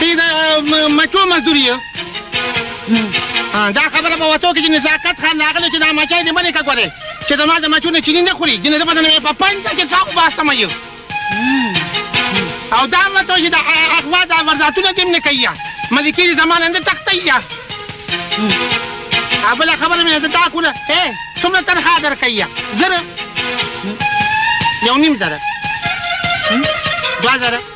تی دا مچو مزدور یې دا خبره په وتو کې چې نزاکت خان راغلی چې دا مچای دې منې که ګورې چې زما د مچو نه چیني نه خوري ځینې زه به نن په پنجه کې ساه وباسم یو او دا متو چې د اغوا دا ورداتونه دې نه کوي ملکې دې زما نه تختي بله خبره مې د تا کوله ای څومره تنخوا درکوي زره یو نیم زره دوه زره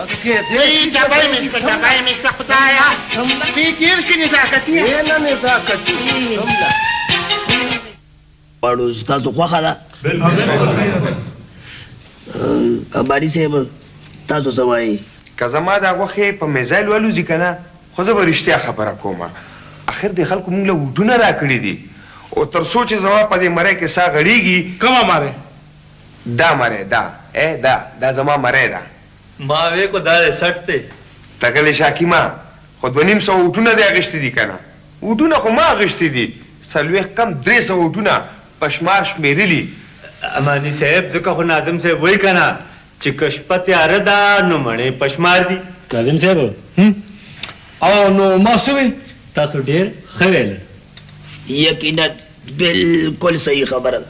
ای ډبی مې شوه ډبی مې شوه خدایه پې تېر شي نزاکتي نه نزاکتي غواړو ستاسو خوښه ده کباړي صاحب تاسو څه وایي که زما دا غوښې په میزایل والوځي که نه خو زه به رښتیا خبره کوم اخر دې خلکو موږ له ووټونه راکړي دي او تر څو چې زما په دې مری کې ساه غړېږي کومه مری دا مری دا ای دا دا زما مری ده ما وې کو دا دې څټ دی. ته غلې شه حکیمه خو دوه نیم سوه ووټونه دې اخیستي دي کنه ووټونه خو ما اخیستي دي څلوېښت کم درې سوه ووټونه په شمار شمېرلي. اماني صاحب ځکه خو ناظم صاحب وایي کنه چې که شپه تیاره ده نو مڼې په شمار دي. ناظم صاحب هم او نو ما څه وې تاسو ډېر ښه ویل. یقینا بلکل صحیح خبره ده.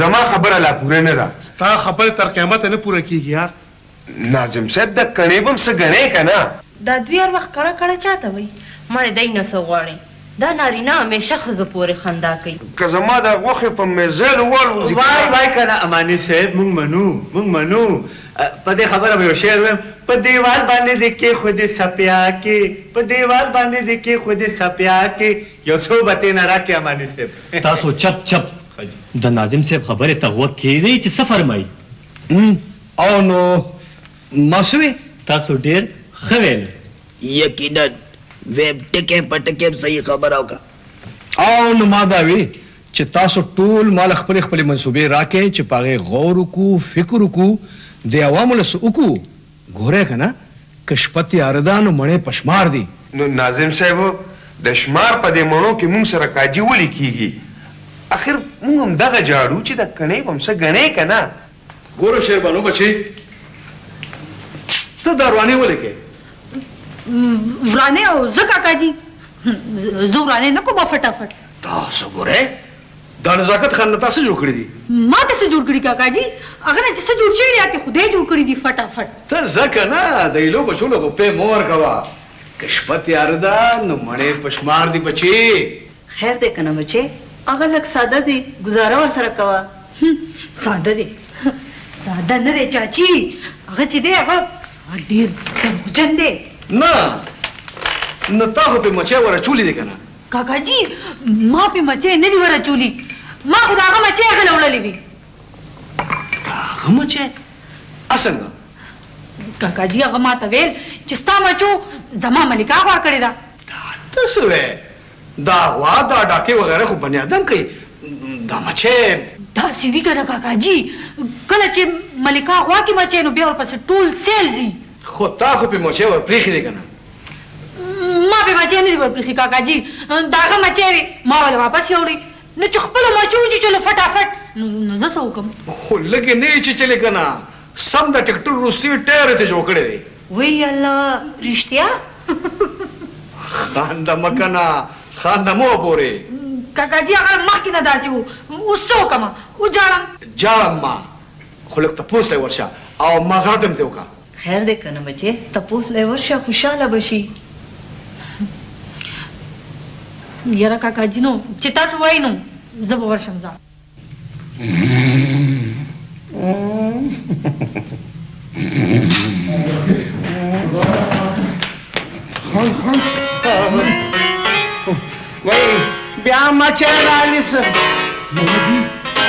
زما خبره لا پوره نه ده. ستا خبره تر قیامته نه پوره کیږي یار. ناظم صاحب د کڼې بم څه ګڼې کنه. دا دوی هر وخت کړه کړه چاته وایی. مړه دی نه څه غواړی. دا نارینه همیشه ښځو پوری خندا کوي. که زما دا غوښې په میزایل والوزي کنه. وای وای کنه اماني صاحب موږ منو موږ منو په دې خبره به یو شعر ویم په دیوال باندې دې کېښودې سپیاکې په دیوال باندې دې کېښودې سپیاکې یو څو بتې نه راکړې اماني صیب. تاسو چپ چپ د ناظم صیب خبرې ته غوږ کیږئ چې څه فرمایي. او نو ما څه وې؟ تاسو ډیر ښه ویل. یقینا ویب ټکی په ټکی هم صحیح خبره وکړه. او نو ما دا وې چې تاسو ټول ماله خپلې خپلې منصوبې راکړئ چې په هغې غور وکړو فکر وکړو د عوامو له څه وکړو. ګوره کنه که شپه تیاره ده نو مڼې په شمار دي. نو ناظم صاحب د شمار په دې مڼو کې مونږ سره کاجي ولې کیږي؟ اخر مونږ هم دغه جاړو چې د کڼې به هم څه ګڼې کنه. ګوره شیربانو بچي ته دا ورانې ولې کې؟ ورانې او زه کاکاجي زه ورانې نه کومه فټافټ. تاسو ګوره دا نزاکت خان نه تا څه جوړ کړي دي. ما ته څه جوړ کړي کاکا جي هغه نه چي څه جوړ شوي دي هغه خدای جوړ کړي دي فټا فټ. ته ځه کنه د ایلو بچو له غپې مه ورکوه که شپه تیاره ده نو مڼې په شمار دي بچې. خیر دی کنه بچې هغه لږ ساده دي ګزاره ورسره کوه. هم ساده دی ساده نه دی چاچي هغه چي دی هغه ډیر دروغجن دی. نه نو تا خو پرې مچۍ ور اچولي دي کنه کاکا جي ما پې مچۍ نه دي ور اچولي ما خو د هغه مچۍ هغله وړلې وي. د هغه مچۍ؟ اسنګه؟ کاکا جي هغه ماته ویل چې ستا مچو زما ملکه غوا کړې ده. دا ته څه وایې دا غوا دا ډاکې وغیره خو بني ادم کوي دا مچۍ. داسې وي کنه کاکا جي کله چې ملکه غوا کې مچۍ نو بیا ورپسې ټول سیل ځي. خو تا خو پې مچۍ ور پریښې دي کنه ما به مچۍ نه دي ورپریښي کاکا جي د هغه مچۍ وي ما ولې واپس یوړي نو چې خپلو مچو وچیچلو فټافټ نو زه څه وکم خو لږې نه یې چیچلې که نه سم د ټکټر وروستی ټایر یې ترې جوړ کړی دی وی الله رښتیا خانده مه کنه خانده مه وبورې کاکا جي هغه مخکې نه داسې و اوس څه وکم وجاړم جاړم ما خو لږ تپوس ته ورشه او مازرات هم ترې وکړه خیر دی کنه بچې تپوس له ورشه خوشاله بشي یاره کاکا جی نو چې تاسو وای نو زه به ورشم ځه خان خان وای بیا ما چای رانیسه ماما جی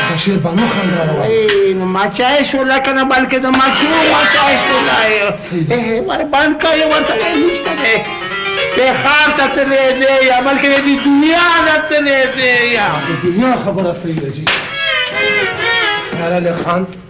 دا شعر بانو خان را روان ای نو ما چای شولا کنه بلکې د ما چو ما چای شولا ای مر باندې کای ورته نشته دی به خار ته تلې دی یا بلکې د دنیا نه تلې دی یا د دنیا خبره صحیح ده جی لاله خان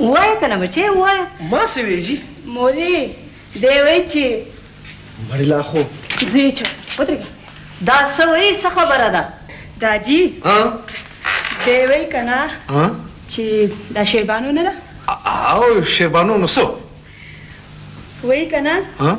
ووایه کنه بچه ووایه ما څه وی جی موری دی وی چی مړی لا خو زی چا ودرګه دا څه وی څه خبره ده دا جی ها دی وی کنه ها چی دا شیربانو نه ده او شیربانو نو څه وی کنه ها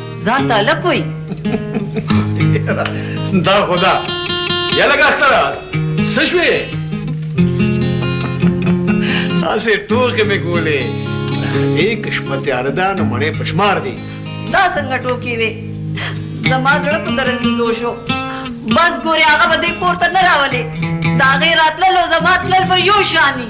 ځان ته هلک وایي دا خو دا یا لږه اختره څه شوې هسې ټوکې مې کولې ښځې که شپه تیاره ده نو مڼې په شمار دي دا څنګه ټوکې وې زما زړه په درزېدو شو بس ګورې هغه به دې کور ته نه راولې د هغې راتلل او زما تلل به یو شان وي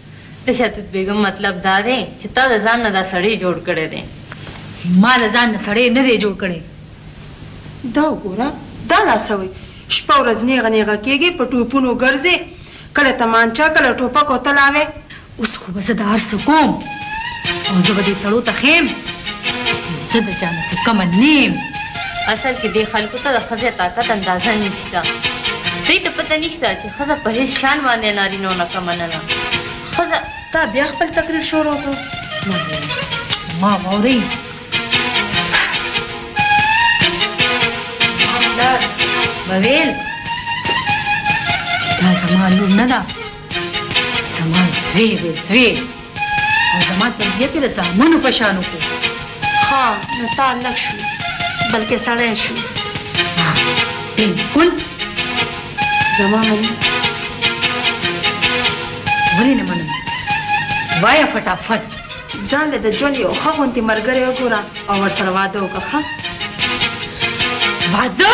تشدد بیګم مطلب دا دی چې تا د ځان نه دا سړی جوړ کړی دی. ما له ځان نه سړی نه دی جوړ کړی. دا وګوره دا لا څه وایي شپه ورځ نیغه نیغه کیږې په ټوپونو ګرځې کله تمانچه کله ټوپک او تلاوې. اوس خو به زه دا هر څه کوم او زه به دې سړو ته ښیم چې زه د چا نه څه کمه نه یم. اصل کې دې خلکو ته د ښځې طاقت اندازه نیسي. ده دوی ته پته نشته چې ښځه په هیڅ شان باندې نارینو نه کمه نه ده ښځه تا بیا خپل تقریر شروع کړو ما واوري وویل چې دا زما لور نه ده زما زوی دی زوی او زما تربیت یې د زامنو په شان وکړو. ښا له تا لږ شو بلکې سړی شو. ها بلکل زما مني؟ ولې نه منم وایه فټافټ. ځان له د ژوند یو ښه غوندې ملګری وګوره او ورسره واده وکړه ښه. واده؟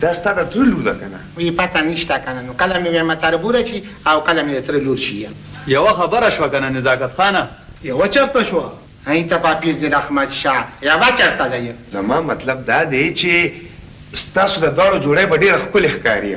دا ستا د تره لور ده کنه. وی پته نشته کنه نو کله می ویمه تربوره چی او کله می د تره لور چی یم. یوه خبره شوه کنه نزاکت خانه. یوه چرته شوه. هی ته پاپیر دی رخمت شه یوه چرته ده یه. زما مطلب دا دی چی ستاسو د دواړو جوړی به ډیره ښکلی ښکاری.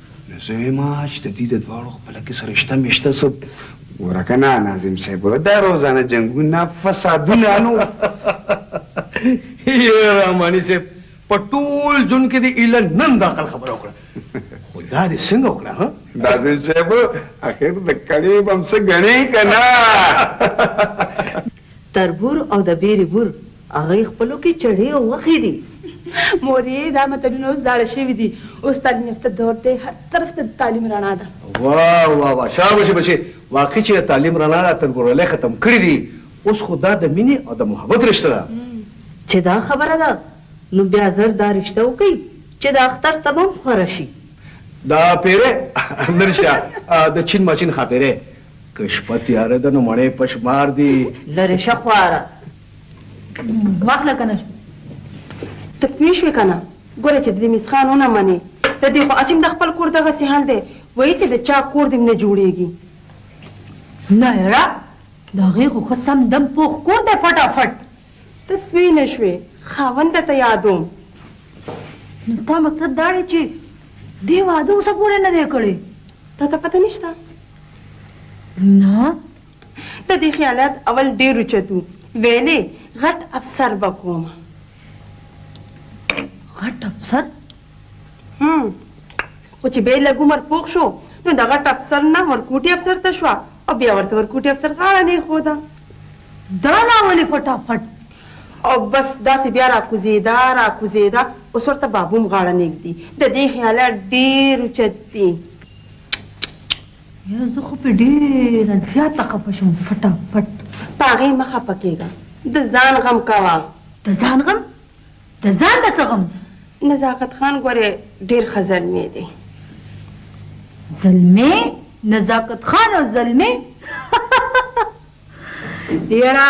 نو زه وایم چې د دوی د دواړو خپله کې سره شته مشته څه وره که نه ناظم صاحب دا روزانه جنګونه فسادونه نو یاره رحماني صاحب په ټول جون کې دې ایله نن د عقل خبره وکړه خو دا دې څنګه وکړه ها ناظم صاحب اخر د کړې به هم څه ګڼې که نه تربور او د بېرې بور، هغوی خپلو کې چړې او غوښې دي. مورې! دا متلونه اوس زاړه شوي دي، اوس تعلیم یافته دور دی، هر طرف ته د تعلیم رڼا ده. واه واه واه، شاباشي بچې! واقعي چې د تعلیم رڼا دا تربورولۍ ختم کړي دي، اوس خو دا د مینې او د محبت رشته ده. چې دا خبره ده، نو بیا زر دا رشته وکړئ چې د اختر تمه هم خوره شي. دا پېرې، نه رشته، د چین ماچین ښاپېرې، که شپه تیاره ده نو مڼې په شمار دي. لرې شه خواره. واخله کنه شو. ته پوه شوې کنه ګوره چې دوی میس خان ونه منې د دې خو اسیم د خپل کور دغسې حال دی وایي چې د چا کور دې نه جوړېږي. نه یاره د هغې خو ښه سم دم پوخ کور دی فټافټ. ته پوه نه شوې خاوند درته یادوم. نو ستا مقصد دا دی چې دې واده اوسه پورې نه دی کړی. تاته پته نشته. نه د دې خیالات اول ډېر اوچت وو ویلې غټ افسر به کوم غټ افسر هم خو چې بیا لږ عمر پوخ شو نو د غټ افسر نه ورکوټي افسر ته شوه او بیا ورته ورکوټي افسر غاړه نه ښوده دا لا ولې فټافټ او بس داسې بیا راکوزېده راکوزېده اوس ورته بابوم غاړه نږدي د دې خیالات ډېر اوچت دي یا زه خو په ډېره زیاته خفه شوم فټا فټ په هغې مه خفه کېږه د ځان غم کوه د ځان غم د ځان د څه غم نزاکت خان ګورې ډېر ښه زلمی دی زلمی نزاکت خان او زلمی یاره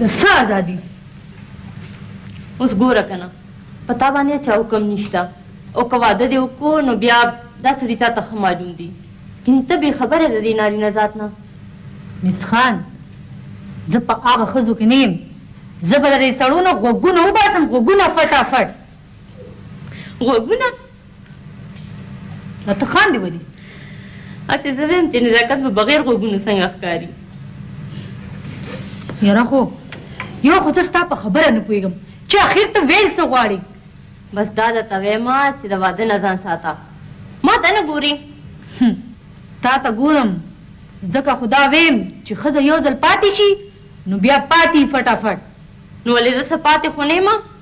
د څه ازادي اوس ګوره کنه په تا باندې چا حکم نشته او که واده دې وکړو نو بیا دا سړي تا ته ښه معلوم دي ګنې ته بې خبره د دې نارینه ذات نه میس خان زه په هغه ښځو کې نه یم زه به د دې سړو نه غوږونه وباسم غوږونه فټافټ غوږونه ته خاندې ولې هسې زه ویم چې نزاکت به بغیر غوږونو څنګه ښکاري یاره خو یو خو زه ستا په خبره نه پوهېږم چې اخر ته ویل څه غواړې بس دا درته وایم چې د واده نه ځان ساته ما ته نه ګورې تا ته ګورم ځکه خو دا ویم چې ښځه یو ځل پاتې شي نو بیا پاتې فټافټ نو ولې زه څه پاتې خو نه یم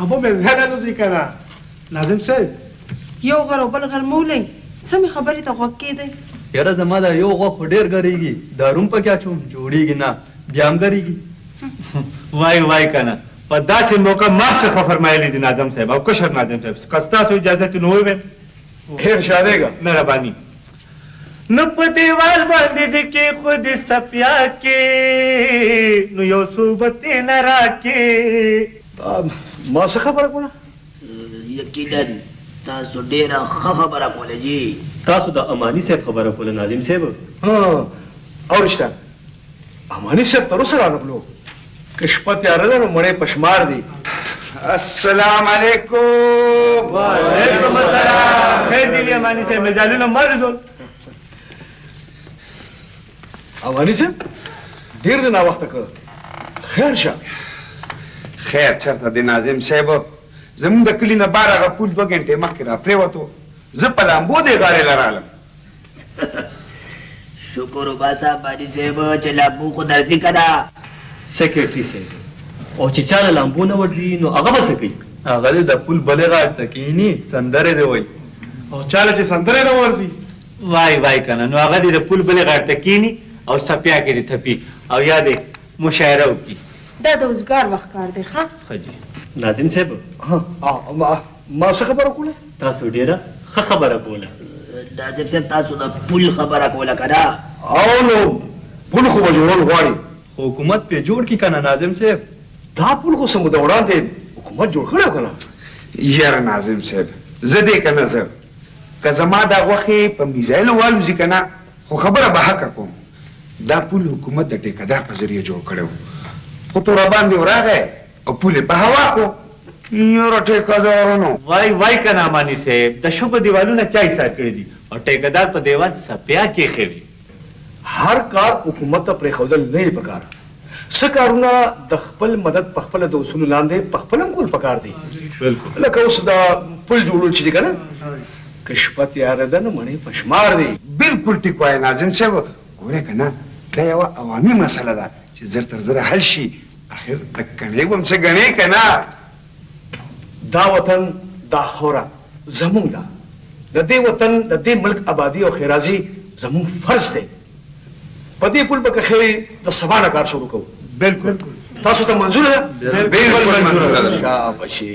ابو به زړه لوزي کنه ناظم صاحب یو غر او بل غر مو لئ سمې خبرې ته غوږ کېدئ. یاره زما دا یو غوږ خو ډېر ګرېږي دا روم پکې اچوم جوړېږي نه بیا هم ګرېږي. وای وای کنه په داسې موقع ما څه ښه فرمایلي دي ناظم صاحب او کشر ناظم صاحب که ستاسو اجازت وي نو ووایم. ډېر ښه ریګه. مهرباني. نو په دېوال باندې دې کېښودې څپياکې نو يو څو به تې نه راکې. تا ما څه خبره کوله؟ یقینا تاسو ډېره ښه خبره کوله جي. تاسو د اماني صاحب خبره کوله ناظم صاحب. ها او رشته اماني صاحب تر اوسه رانغلو. که شپه تیاره ده نو مړی په شمار دی. السلام علیکم. وعلیکم السلام. خیر دی امانی صاحب مزالونه مړ زول. امانی صاحب ډیر د ناوخته کړ. خیر شه. خیر چرته د ناظم صاحب زمونږ د کلی نه بار هغه پول دوه ګنټې مخکې را پریوتو زه په لامبو دې غاړې لرالم شکر وباسه بادي صاحب چې لامبو خو درځي که نه سیکرټري صاحب او چې چا له لامبو نه ورځي نو هغه به څه کوي هغه دې د پل بلې غاړې ته کښېني سندرې دې وایي او چا له چې سندرې نه ورځي وای وای که نه نو هغه دې د پل بلې غاړې ته کښېني او سپیا کې دې تپي او یا دې مشاعره وکړي دا د اوزګار وخت کار دی ښه ښه جي ناظم صاحب ما څه خبره کوله؟ تاسو ډېره ښه خبره کوله. ناظم صاحب تاسو د پول خبره کوله کنه. او نو پول خو به جوړول غواړي. خو حکومت پرې جوړ کړي کنه ناظم صاحب. دا پول خو څه موده وړاندې حکومت جوړ کړی و کنه. یاره ناظم صاحب زه دې کنه زه که زما دا غوښې په میزایلو والوزي کنه خو خبره به حقه کوم. دا پول حکومت د ټیکه دار په ذریعه جوړ کړی و خو تورابان دې وراغی او پولې په هوا کړو یاره ټیکدارانو. وای وای کنه اماني صیب د شګو دیوالونه چا ایسار کړي دي او ټیکدار په دیوال څپیا کیښې وي. هر کار حکومت ته پریښودل نه یې پکار څه کارونه د خپل مدد په خپله د اصولو لاندې په خپله هم کول پکار دي لکه اوس دا پل جوړول چې دي کنه که شپه تیاره ده نو مڼې په شمار دي. بلکل ټیک وایې ناظم صیب ګورې کنه دا یوه عوامي مسله ده چې زر تر زره حل شي اخر د کڼې وم څه ګڼې که نه؟ دا وطن دا خوره زمونږ ده د دې وطن د دې ملک ابادي او ښېرازي زمونږ فرض دی په دې پول به که خیر د سبا نه کار شروع کوو بلکل تاسو ته منظوره ده بلکل منظوره ده شاباشي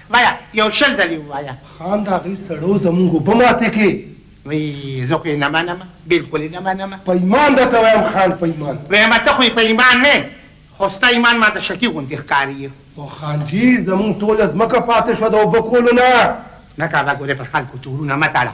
وایه یو شل ځلې ووایه. خان د هغې سړو زموږ اوبه ماتې کړې. وایي زه خو یې نه منم، بلکل یې نه منم. په ایمان درته وایم خان په ایمان. ویمه ته خو یې په ایمان نه خو ستا ایمان ماته شکي غوندې ښکاري. خو خان جي زموږ ټوله ځمکه پاتې شوه د اوبه کولو نه. نه کابه ګوره په خلکو تورونه مه تړه.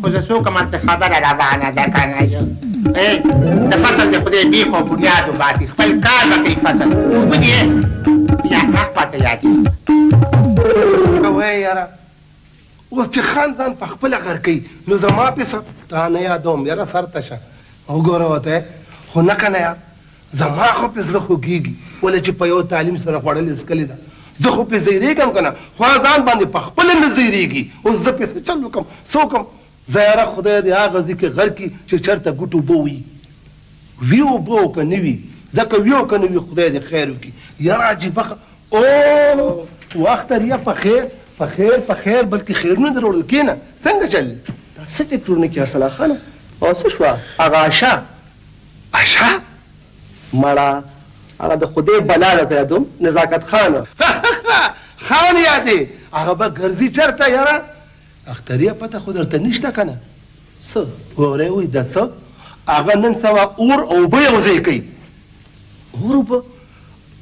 خو زه څوکه ماته خبره روانه ده کنه یو د فصل د خدای بیخ او بنیاد وباسي خپل کار به کوي فصل اوبه دې یا حق پاته یادي وای یاره اوس چې خان ځان په خپله غر کوي نو زما پسه تا نه یادوم یاره سر ته شه وګوره ورته خو نه کنه یار زما خو پرې زړه خوږېږي، ولې چې په یوه تعلیم سره خوړلې څکلې ده. زه خو پرې ځېرېږم که نه، خو هغه ځان باندې په خپله نه ځېرېږي. اوس زه پرې څه چل وکړم، څه وکړم؟ زیاره خدای دې هغه ځي کې غرق کړي چې چېرته ګوټ اوبه وي. وي اوبه او که نه وي، ځکه وي او که نه وي خدای دې خیر وکړي. یاره عجیبه خ. او واه تریه په خیر، په خیر، په خیر، بلکې خیرونه دې راوړل. کېنه، څنګه چل دې؟ دا څه فکرونه کې ارسلا خانه؟ او څه شوه هغه عایشه؟ اشه مړه هغه د خدای بلا درته یادوم نزاکت خان. هههه خان یادې هغه به ګرځي چرته یاره اختریه پته خو درته نشته کنه څه وری وی د څه هغه نن سبا اور او اوبه یو ځای کوي اور اوبه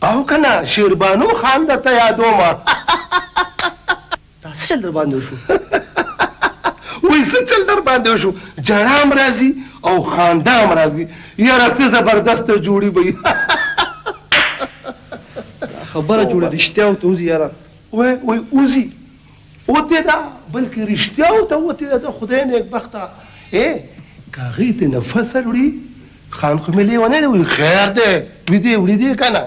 او کنه شیربانو خان درته یادوم دا څه چل در باندې وشو وای څه چل در باندې وشو جړا هم راځي او خانده هم راځي یاره څه زبردسته جوړي به خبره جوړه رښتیا او توزي یاره وای وای اوزي اوته دا بلکې رښتیا او ته اوته دا خدای نیک بخته اے کاغی ته نفس وړي خان خو مې لیونه دی خیر دی وې دی وړي دی کنه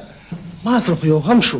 ما سره خو یو هم شو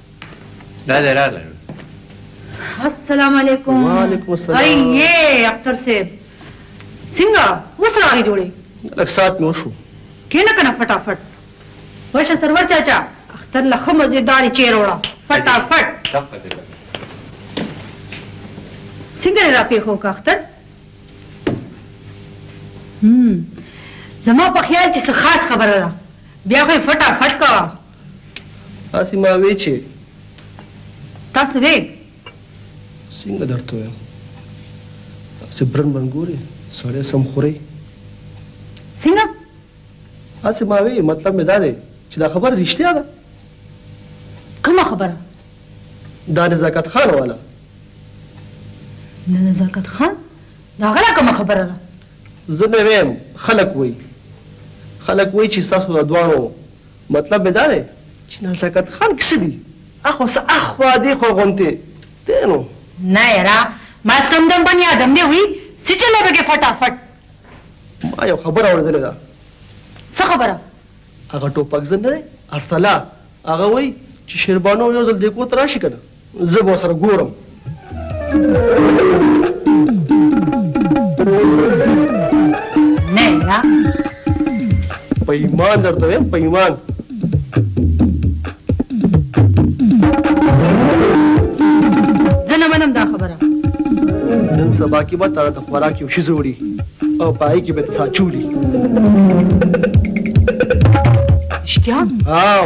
دا دی راغی السلام علیکم وعلیکم السلام ای یې اختر صاحب څنګه اوس راغی جوړې لږ ساعت مې وشو کېنه کنه فټافټ ورشه سرور چاچا اختر له ښه مزېدارې چیر وړه فټافټ څنګه را پیښو که اختر زما په خیال چې څه خاص خبره ده بیا خو یې فټافټ کوه اسی ما وی چه تاسو وی څنګه درته وایم چې برن برن ګوري سړی سم خوري څنګه اسی ما وی مطلب مې دا دی چې دا خبره رښتیا ده کومه خبره دا نزاکت خان والا نه نزاکت خان دا غلا کومه خبره ده زه مې ویم خلک وایي خلک وایي چې ستاسو د دواړو مطلب مې دا دی چې نزاکت خان کې څه دي؟ اخوا څه اخوا دېخوا غونتې دی نو. نه یرا ما سمدم بني آدم نه وي سي چلې بګې فټا فټ. ما یو خبره اورېدلې ده. څه خبره؟ هغه ټوپکزن نه دی ارسلا هغه وایي چې شیربانو یو ځل دې کور ته راشي که نه؟ زه به سره ګورم نه په ایمان درته وایم په ایمان زه نه منم دا خبره نن سبا کې به تاته خوراک یو شي جوړي او پای کې به ته ساچوري اشتیا او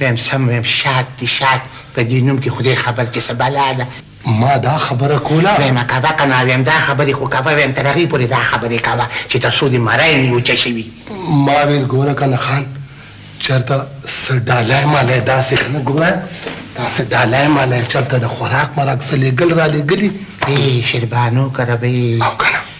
ويم سم ويم شات دي شات په دې نوم کې خدای خبر چې څه بلا ده. ما دا خبره کوله. ويم کوه که نه ويم دا خبرې خو کوه ويم تر هغې پورې دا خبرې کوه چې تر څو دې مری نه وي وچه شوي. ما ويل ګوره که نه خان چرته څه ډالۍ مالۍ داسې که نه ګوره داسې ډالۍ مالۍ چرته د خوراک مراک څه لېږل رالېږلي. ای شېربانو که ربه يې. او که نه.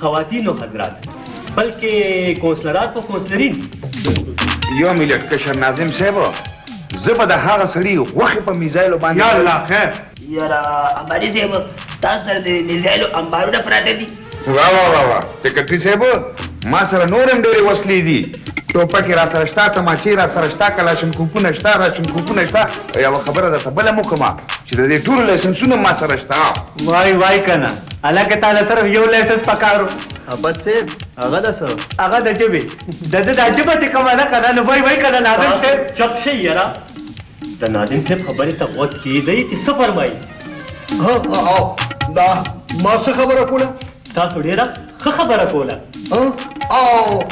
خواتین و حضرات بلکې کونسلران په کونسلرین یو ملت کشر ناظم صاحب زه به د هغه سړي غوښې په میزایلو باندې یا الله خیر یاره امباري صاحب تاسو سره د میزایلو امبارونه پراته دي واه واه واه واه سیکرټري صاحب ما سره نور هم ډېرې وسلې دي ټوپکې را سره شته تماچې را سره شته کلاشنکوپونه شته راشنکوپونه شته او یوه خبره درته بله مو کومه چې د دې ټولو لایسنسونه ما سره شته وای وای که نه هلکه تاله صرف یو لایسنس پکار و. ابد صیب هغه د څه؟ هغه د ژبې. د ده دا ژبه چې کومه ده کنه نو وای وای کنه ناظم صیب. تاسو چپ شئ یاره د ناظم صیب خبرې ته غوږ کیږدئ چې څه فرمایي. ها او دا ما څه خبره کوله؟ تاسو ډیره ښه خبره کوله. ها او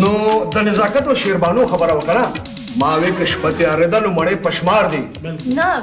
نو د نزاکت او شیربانو خبره وکړه. ما وې که شپه تیاره ده نو مړې پشمار دي. نه.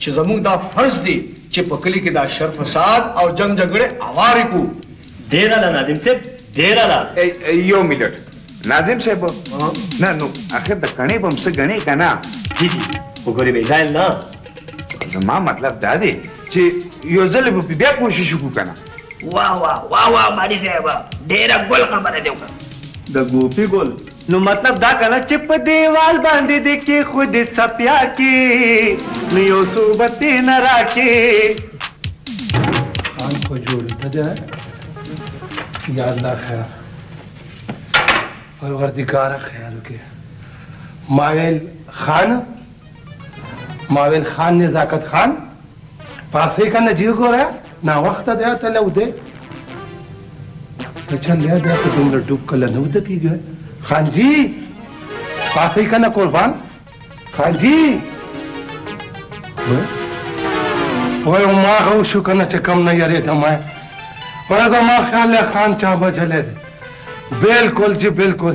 چې زموږ دا فرض دې چې په کلي کې دا شر فساد او جنګ جګړې اوارې کو ډیر لا ناظم صاحب ډیر لا یو منټ ناظم صاحب نه نو اخر د کڼې بم څه غنې کنه جی جی وګوري میزایل نه زما مطلب دا دی چې یو ځل به بیا کوشش وکړو کنه واه واه واه واه مالي صاحب ډيره ګل خبره دې وکړه. د ګوپي ګل. نو مطلب دا کنه چه په ديوال باندې دې کيښودې سپيا کې نو يو څو به تې نه راکې. خان خو جوړده ده یا الله خیر پروردګاره خیر وکړي ما ویل خان معاون خان نزاکت خان پاسې کنه جی ګوره نا وخت دی ته لو دی څه چل دی دا ته دومره ډوب کله نه وته کیږي خان جی پاسې کنه قربان خان جی وای ما غو شو کنه چې کم نه یری ته ما ورځ ما خیال خان چا بجلې بالکل جی بالکل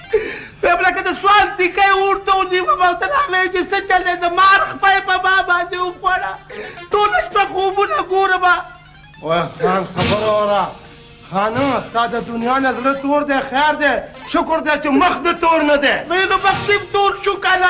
ويم لکه د سوال تيکه ورته ونيوم او تر هغه چې څه چل دی د مار خپه په ما باندې وخوړه ټوله شپه خوبونه ګورم وای خان خبره وره خانه ستا د دنیا نه زړه تور دی خیر دی شکر دی چې مخ د تور نه دی مې نو مخ دې تور شو کنه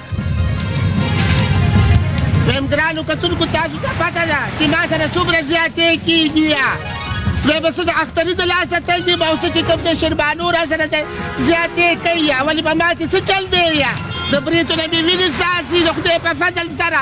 ویم ګرانو کتونکو تاسو ته پته ده چې ما سره څومره زیاتې کېږي بیا به څه د اختري د لاسه تل دي به او څه چې کوم د شیربانو را سره دی زیاتې کوي ولې به ما کې څه چل دی د برېتو نه مې وینې څاڅي د خدای په فضل سره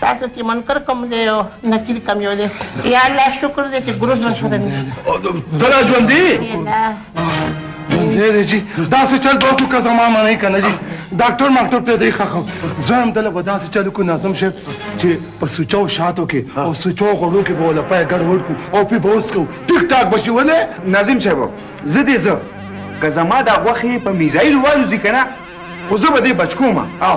تاسو کې منکر کوم دی او نکیر کوم یو دی یا الله شکر دې چې ګروز مې سره نه ته لا ژوندې یې جی دا څه چل به کو که زما معنی کنه جی ډاکټر ماکټر په دې خخم زم دل به دا څه چل کو ناظم شپ چې په سوچو شاتو کې او سوچو غړو کې به ولا پای ګډ وډ کو او په بوس کو ټیک ټاک بشي ونه ناظم شپ زه دې زه که زما دا غوخي په میزایل والو ځکنه خو زه به دې بچکوم او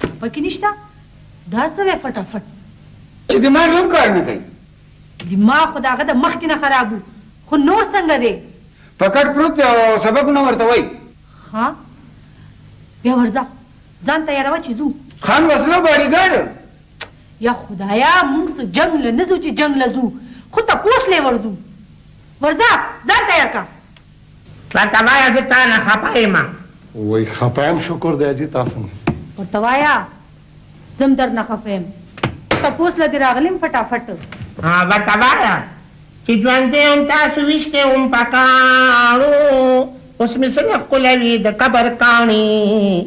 څه پکې نشته دا څه وې فټا فټ چې دماغ هم کار نه کوي دماغ خو د هغه د مخکې نه خراب وو خو نور څنګه دی په کټ پروت دی او سبقونه ورته وایي ښه بیا ورځه ځان تیاروه چې ځو خان وسله باډي ګارډ یا خدایا موږ څه جنګ له نه ځو چې جنګ له ځو خو تپوس لې ورځو ورځه ځان تیار کا راته وايه زه تا نه خپه يمه. وای خپه یم شکر دی جی تا څنګه دی. ورته وايه زه هم درنه خپه يم. تپوس له دې راغلم فټافټ. ورته وايه چې ژوندی هم تاسو ويشتی هم په کاڼو اوس مې څنګه ښکلوي د قبر کاڼي.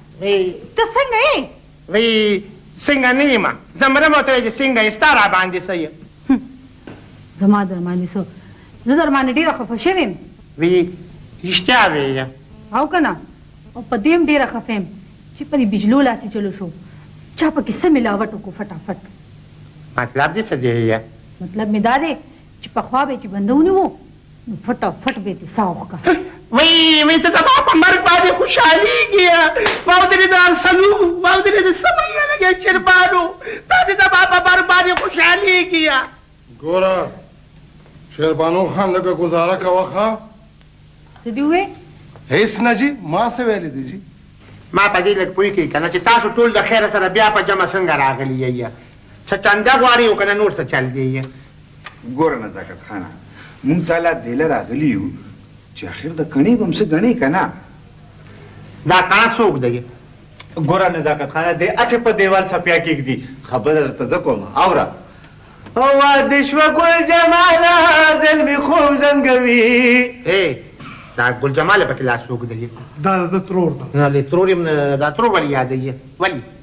وی ته څنګه یې وی څنګه نه یم زمره مو ته چې څنګه یې ستا را باندې څه یې زما در باندې څه زه در باندې ډېره خفه شوې یم وی رښتیا ویې او که نه او په دې هم ډېره خفه یم چې په دې بجلو لاسي چلو شو چا پکې څه ملاوټ وکړو فټافټ مطلب دې څه دی مطلب مې دا دی چې پخوا به یې چې بنده ونیوو فټا فټ به دې ساه وکا. وای وای ته زما په مرګ باندې خوشحالیږي واو دې د ارسلو واو دې د سمیا لګي چربانو تاسو زما په مرګ باندې خوشحالیږي ګوره شیربانو خان لګه گزاره کوه ښا څه دی وې هیڅ نه جی ما څه ویل دي جی ما په دې لګ پوي کې کنه چې تاسو ټول د خیر سره بیا په جمع څنګه راغلی یې څه چنده غواړې او که نه نور څه چل دې یې؟ ګوره نزاکت خانه مونږ تاله دیله راغلي یو چې اخر د کڼې به هم څه ګڼې که نه دا کڼه څوک دی ګوره نزاکت خانه دی هسې په دیوال سپیا کېږدي خبره درته زه کوم اوره واده شوه ګل جماله زلمي خوب زنګوي ای دا ګل جماله پکې لا څوک دی دا د ترور ده نه ترور یم دا ترور ولې یادوي ولې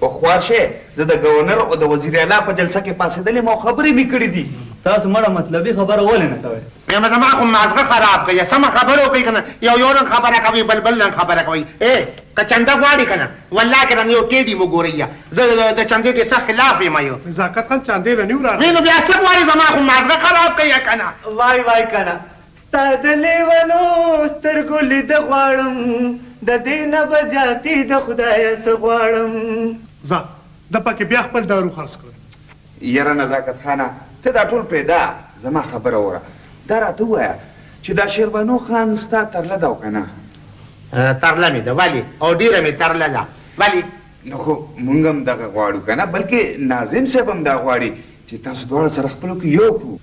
پخوا شی زه د ګورنر او د وزیر اعلی په جلسه کې پاسېدلی یم او خبرې مې کړې دي. تاسو مړه مطلبي خبره ولې نه کوئ؟ مېمه زما خو مازغه خراب کړ، سمه خبره وکړئ کنه یو یو رنګ خبره کوئ بل بل رنګ خبره کوئ. ای که چنده غواړئ کنه والله که رانه یو ټېډي مو ګورئ یا زه د چندې ډېر سخت خلاف یم یو. نزاکت خان چاندې له نی وراغلی. وی نو بیا څه غواړی زما خو مازغه خراب کړ کنه. وای وای کنه. ستا د لېونو سترګو لید غواړم د دې نه به زیاتې د خدایه څه غواړم. ځه د پکې بیا خپل دارو خرڅ کړه. یره نزاکت خانه ته دا ټول پریده زما خبره اوره دا راته ووایه چې دا شیربانو خان ستا ترله ده او که نه؟ ترله مې ده ولې او ډیره مې ترله ده ولې؟ نو خو مونږ هم دغه غواړو کنه بلکې ناظم صاحب هم دا غواړي چې تاسو دواړه سره خپلو کې یو کړو.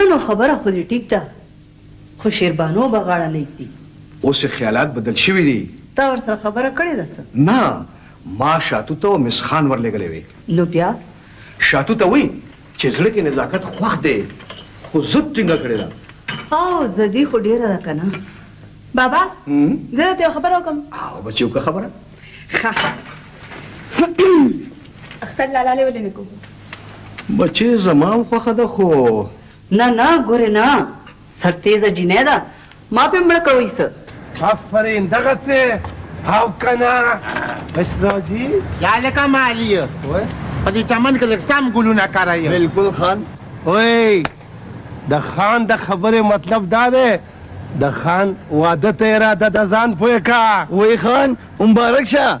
نه نو خبره خو دې ټیک ده خو شیربانو به غاړه نه ږدي. اوس یې خیالات بدل شوي دي. تا ورسره خبره کړې ده څه؟ نه ما شاتو ته مسخان ورلېږلې وې. نو بیا؟ شاتو ته وي چې زړه کې نزاکت خوښ دی خو زوت ټینګه کړې ده. او زدي خو ډېره ده کنه. بابا زه درته یوه خبره وکړم؟ او بچي وکړه خبره. ښه اختر لالا لې ولې نه کوو؟ بچې زما هم خوښه ده خو. نه نه ګورې نه سرتېزه جینۍ ده ما پې مړه کوئ څه. آفرین دغسې او که نه بشرا جي. یا لکه مالي یې په دې چمن کې لږ سم ګلونه کره یې. بلکل خان. اوی د خان د خبرې مطلب دا دی د خان واده ته اراده ده ځان پوه که. اوی خان مبارک شه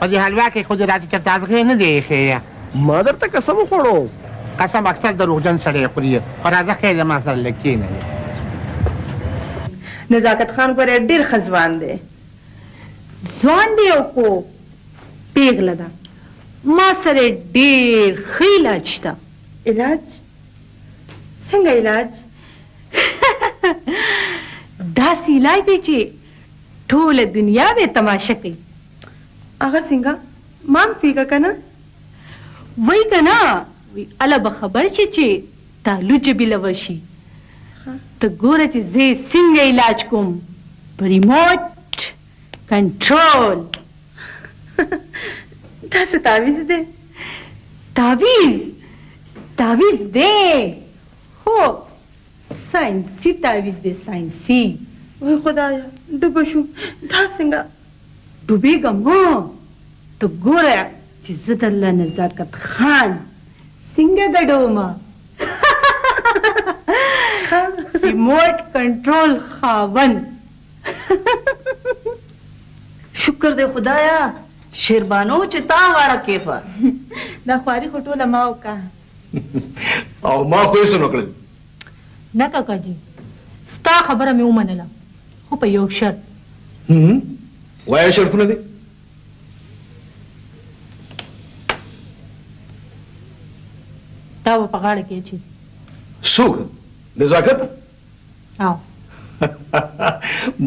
په دې حلوا کې خو دې راته چرته ازغې نه دې ايښې. ما درته قسم وخوړو. قسم اکثر دروغجن سړی خوري. خو راځه ښه يې له ما سره لږ کېنوې. نزاکت خان ګوره ډېر ښه ځوان دی. ځوان دی او خو پېغله ده. ما سره يې ډېر ښه علاج شته. علاج؟ څنګه علاج؟ داسې علاج دی چې ټوله دنيا به يې تماشه کوي. هغه سنګه مام پیګه کنه وای کنه وی الا به خبر شي چې تالو جبی لوشي ته ګوره چې زه سنګه علاج کوم په ریموټ کنټرول دا څه تعویز دی تعویز تعویز دی هو ساینسي تعویذ دی ساینسي. وای خدایه ډوبه شوم دا څنګه. ډوبیږه مه ته ګوره چې زه درله نزاکت خان څنګه ګډوم. ریموټ کنټرول خاوند. شکر دی خدایه شیربانو چې تا غاړه کیښوه. دا خواري خو ټوله ما وکړه. او ما خو یې څه نه کړل نه کاکا جي ستا خبره مې ومنله خو په یو شرط وایه شرطونه دي دا به په غاړه کې اچي څوک نزاکت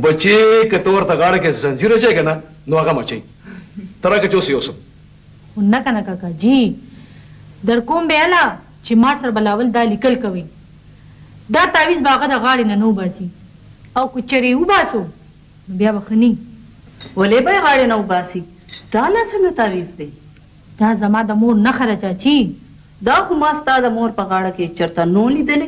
بچې که ته ورته غاړه کې زنځیر اچوې که نه نو هغه هم اچوي ته راکړه چې اوس یې اوسم خو نه که نه کاکا جي در کوم به اله چې ما سره به لاول دا لیکل کوئ دا تعویذ به هغه د غاړې نه نه وباسي او که چېرې یې وباسو نو بیا به ښه نه ولې به یې غاړې نه وباسي دا لا څنګه تعویذ دی دا زما د مور نښه ده چاچي دا خو ما ستا د مور په غاړه کې چېرته نو لیدلې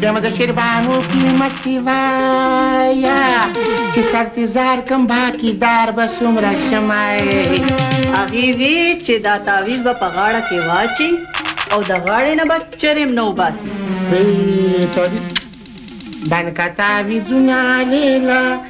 بیا مده شیربانو قیمت دی وایا چې سرتیزار کم باقی دار به څومره شمای هغې وی چې دا تعویز به په غاړه کې واچي او د غاړې نه به چرم نه وباسي تعویز بنکه تعویزونه لیلا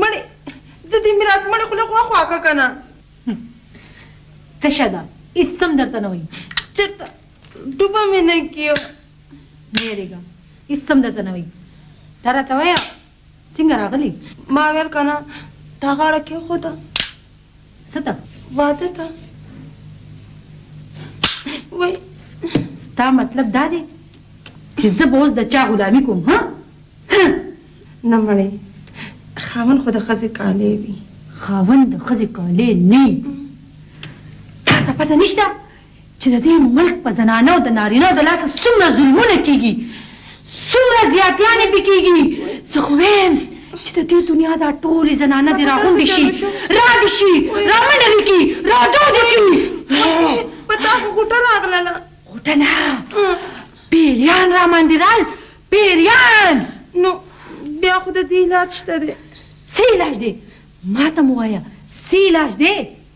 مړې د دې میرات مړې خوله خوا خوا که که نه تشه ده هېڅ هم درته نه وایي چېرته ډوبه مې نه کیو نه یېرېږه هېڅ هم درته نه وایي دا راته وایه څنګه راغلي ما ویل که نه دا غاړه کېښوده څه ته؟ واده ته. وای. ستا مطلب دا دی چې زه به اوس د چا غلامي کوم ها؟ نه مړی خاون خو د ښځې کالی وي. خاون د ښځې کالی نه وي. تا ته پته نشته چې د دې ملک په زنانو د نارینو د لاسه څومره ظلمونه کېږي، څومره زیاتیانې پې کېږي، زه خو وایم چې د دې دنیا دا ټولې زنانه دې راغونډې شي، را دې شي، را منډه دې کړي، را دو دې کړي. مکۍ! په تا خو غوټه راغلله. غوټه نه، پېریان را باندې رال، پېریان! نو بیا خو د دې علاج شته دی. څه علاج دی؟ ما ته مو وایه، څه علاج دی؟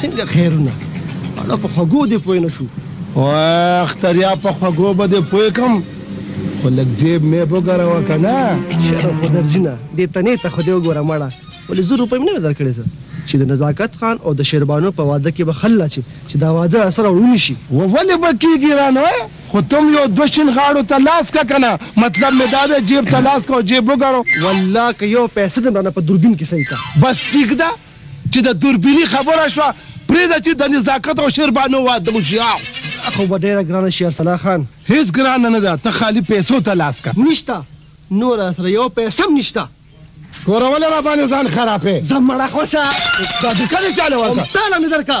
څنګه خیرونه اړه په خوګو دې پوه نه شو واخ تریا په خوګو به دې پوه کم خو لږ جیب مې وګراوه که نه شرم خو درځي نه دې تنې ته خو دې وګوره مړه ولې زر روپۍ مې نه وې درکړې زه چې د نزاکت خان او د شیربانو په واده کې به خلا چې چې دا واده سره وړونی شي و ولې به کېږي رانه خو تم یو دوه شین غاړو ته لاس که که نه مطلب مې دا دی جیب ته لاس که او جیب وګرو والله که یو پیسه دې رانه په دوربین کې صحیح که بس ټیک ده چې د دوربيني خبره شوه پرېږده چې د نزاکت او شعر باندې واده وشي او. دا خو به ډېره ګرانه شي ارسلا خان. هېڅ ګرانه نه ده ته خالي پيسو ته لاس کړه. نشته نور راسره يوه پيسه هم نشته. ګوره ولې راباندې ځان خرابوې. ځه مړه خو شه. دا دې کله چاله ورکړه. همتاله مې درکړه.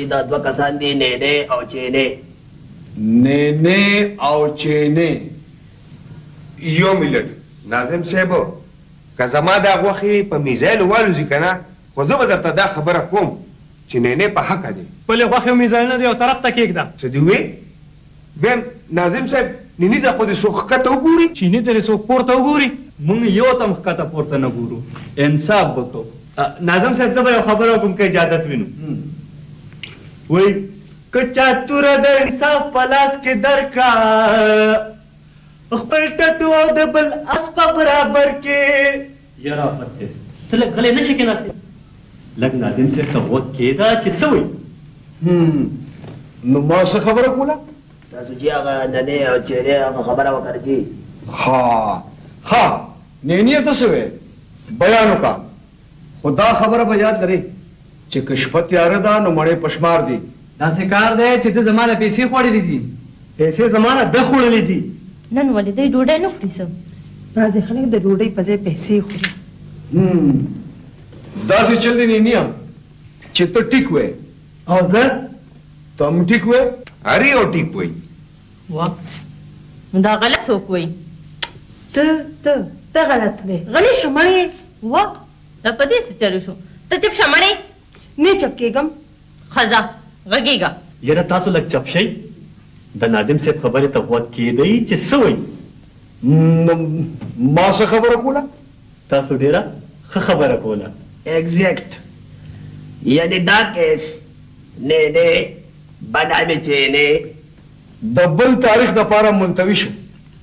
چې دا دوه کسان دي نینې او چینې نینې او چینې یو ملت ناظم صاحب که زما دا غوښې په میزایل والوځي که نه خو زه به درته دا خبره کوم چې نینې په حقه دی خپلې غوښې او میزایلونه د یو طرف ته کېږده څه دي وې ويم ناظم صاحب نيني ته خو دې څوک ښکته وګوري. چيني ته دې څوک پورته وګوري. موږ يو ته هم ښکته پورته نه ګورو. انصاف به کوو. ناظم صاحب زه به يوه خبره وکړم که اجازت وي نو. وايي که چا توره د انصاف په لاس کې درکړه خپل ټټو او د بل اس په برابر کې یاره افت صیب ته لږ غلی نه شې کېناستی لږ ناظم صیب ته غوږ کېږده چې څه وایي نو ما څه خبره کوله تاسو چې هغه ننې او چېرې هغه خبره وکړه چې ها ها نینیه ته څه وې بیان وکړه خو دا خبره به یاد لرې چې که شپه تیاره ده نو مڼې په شمار دي. داسې کار دی چې ده زما نه پیسې خوړلې دي. پیسې زما نه ده خوړلې دي. نن ولې دی ډوډۍ نه خوري څه؟ بعضې خلک د ډوډۍ په ځای پیسې خوري. هم داسې چل دی نینیه چې ته ټیک وې. او زه؟ ته هم ټیک وې. هر یو ټیک وي. وا نو دا غلط څوک وي؟ ته ته ته غلط وې. غلې شه مړې. وا. دا په دې څه چالو شو؟ ته چپ شه مړې! نه چپ کېږم. ښځه، غږېږه! یره تاسو لږ چپ شئ! د ناظم صیب خبرې ته غوږ کېږدئ چې څه وایي. نو ما څه خبره کوله؟ تاسو ډېره ښه خبره کوله. اېکزېکټ! یعنې دا کېس نۀ دی بلامې چې نۀ. د بل تاریخ دپاره ملتوي شو.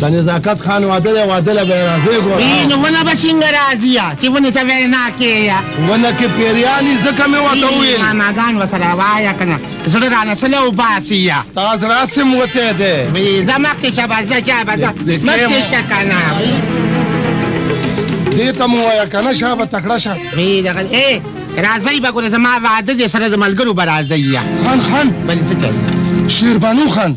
د نزاکت خان واده دی واده له به راځې ګوره ای نو ونه به څنګه راځي چې ونې ته وینا کېیا ونه کې پیریالي ځکه مې ورته وویل ماماګان ورسره وایه که نه زړه رانه څله وباسي یا ستا زړه هسې موتی دی وي ځه مخکې شه به ځه چا به ځه مخکې شه که نه دې ته مو وایه که نه شه به تکړه شه وي دغه ای راځئ به ګوره زما واده دی سره د ملګرو به راځئ یا خان خان بل څه کوي شیربانو خان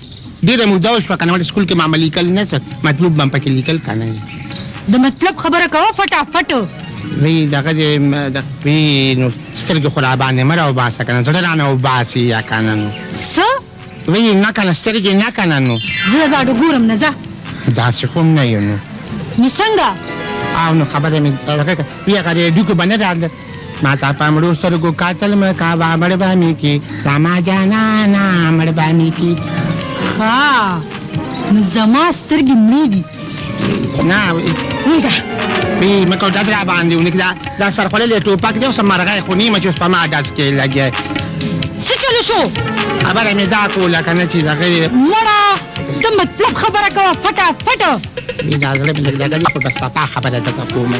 ډیره موده وشوه کنه وړ سکول کې ما ملیکل نه څه مطلوب بم پکې لیکل کنه د مطلب خبره کوه فټا فټو وی دغه د د وی نو سترګې خو را باندې مر او باسه کنه زړه رانه او باسي یا کنه نو څه وی نه کنه سترګې نه کنه نو زه دا ګورم نه ځه داسې خو نه یو نو نو څنګه او نو خبره مې دغه وی هغه ریډیو کې باندې راغله ماتا په مړو سترګو قاتل مړ کاوه مړ به مې کی راما جانا نا مړ به مې کی ښا نو زما سترګې مړې دي نه ویګه وی مکو ډز را باندې ونیک دا دا سرخولې ټوپک دی او سمرغه خو نیمه چې په ما ډز کې لګي څه چلو شو خبره مې دا کوله کنه چې دغه مړه د مطلب خبره کوه فټه فټه دا زړه مې لګ لګ دي خو بس صفا خبره ده کومه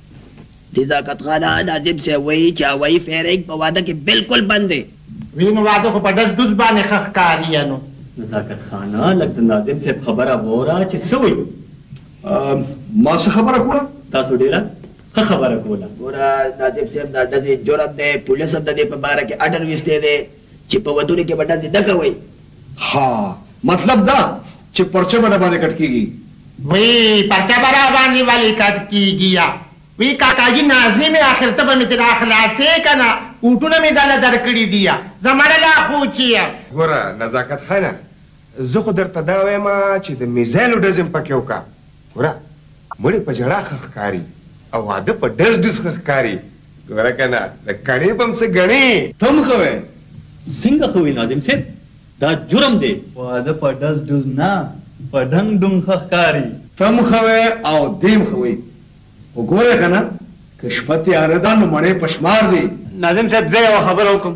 نزاکت خانه ناظم صیب وایی چه هوایی فیرنګ په واده کی بلکل بند دی. وی نو واده خو په ډز ډوز باندی ښه ښکاری نو. نزاکت خانه لږ د ناظم صیب خبره ووره چه څه وایی. ما څه خبره کوله؟ تاسو ډیره ښه خبره کوله. ګوره ناظم صیب دا ډزی جرم دی پولیسو ددی په باره کی اډر ویستی دی. چې په ودونو کې به ډزې نه کوئ. ها مطلب دا چې پرچه به راباندې کټ کېږي. وي پرچه به راباندې ولې کټ کېږي. وي کاکاجي نازې مې اخر ته به مې ترې راخلاصې که نه اوټونه مې دله درکړي دي زمړه لا خو چې. ګوره نزاکت خانه زه خو درته دا وایم چې د میزایلو ډزې هم پکې وکړه. ګوره مړی په ژړا ښه ښکاري او واده په ډز ډوز ښه ښکاري ګوره کنه د کڼې به هم څه ګڼې. ته هم ښه وې څنګه ښه وې ناظم صیب دا جرم دی. واده په ډز ډوز نه په ډنګ ډونګ ښه ښکاري. ته هم ښه وې او دی هم ښه وې خو ګوره کنه که شپه تیاره ده نو مڼې په شمار دي. ناظم صیب زه یوه خبره وکړم.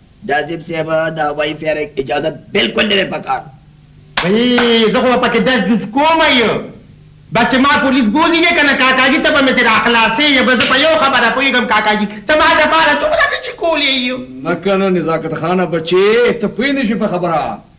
جاذب صیب د هوایی فیر اجازت بلکل نه دی پکار. ویی زه خو به پکې دس دوس کوم یه بس چې ما پولیس بوزی یه کنه کاکاجی ته به مې چې راخلاصې یه بس زه په یو خبره پوهیږم کاکاجی ته ما د پاره دومره نه شي کولی یه. نه کنه نزاکت خانه بچې ته پوه نه شوې په خبره.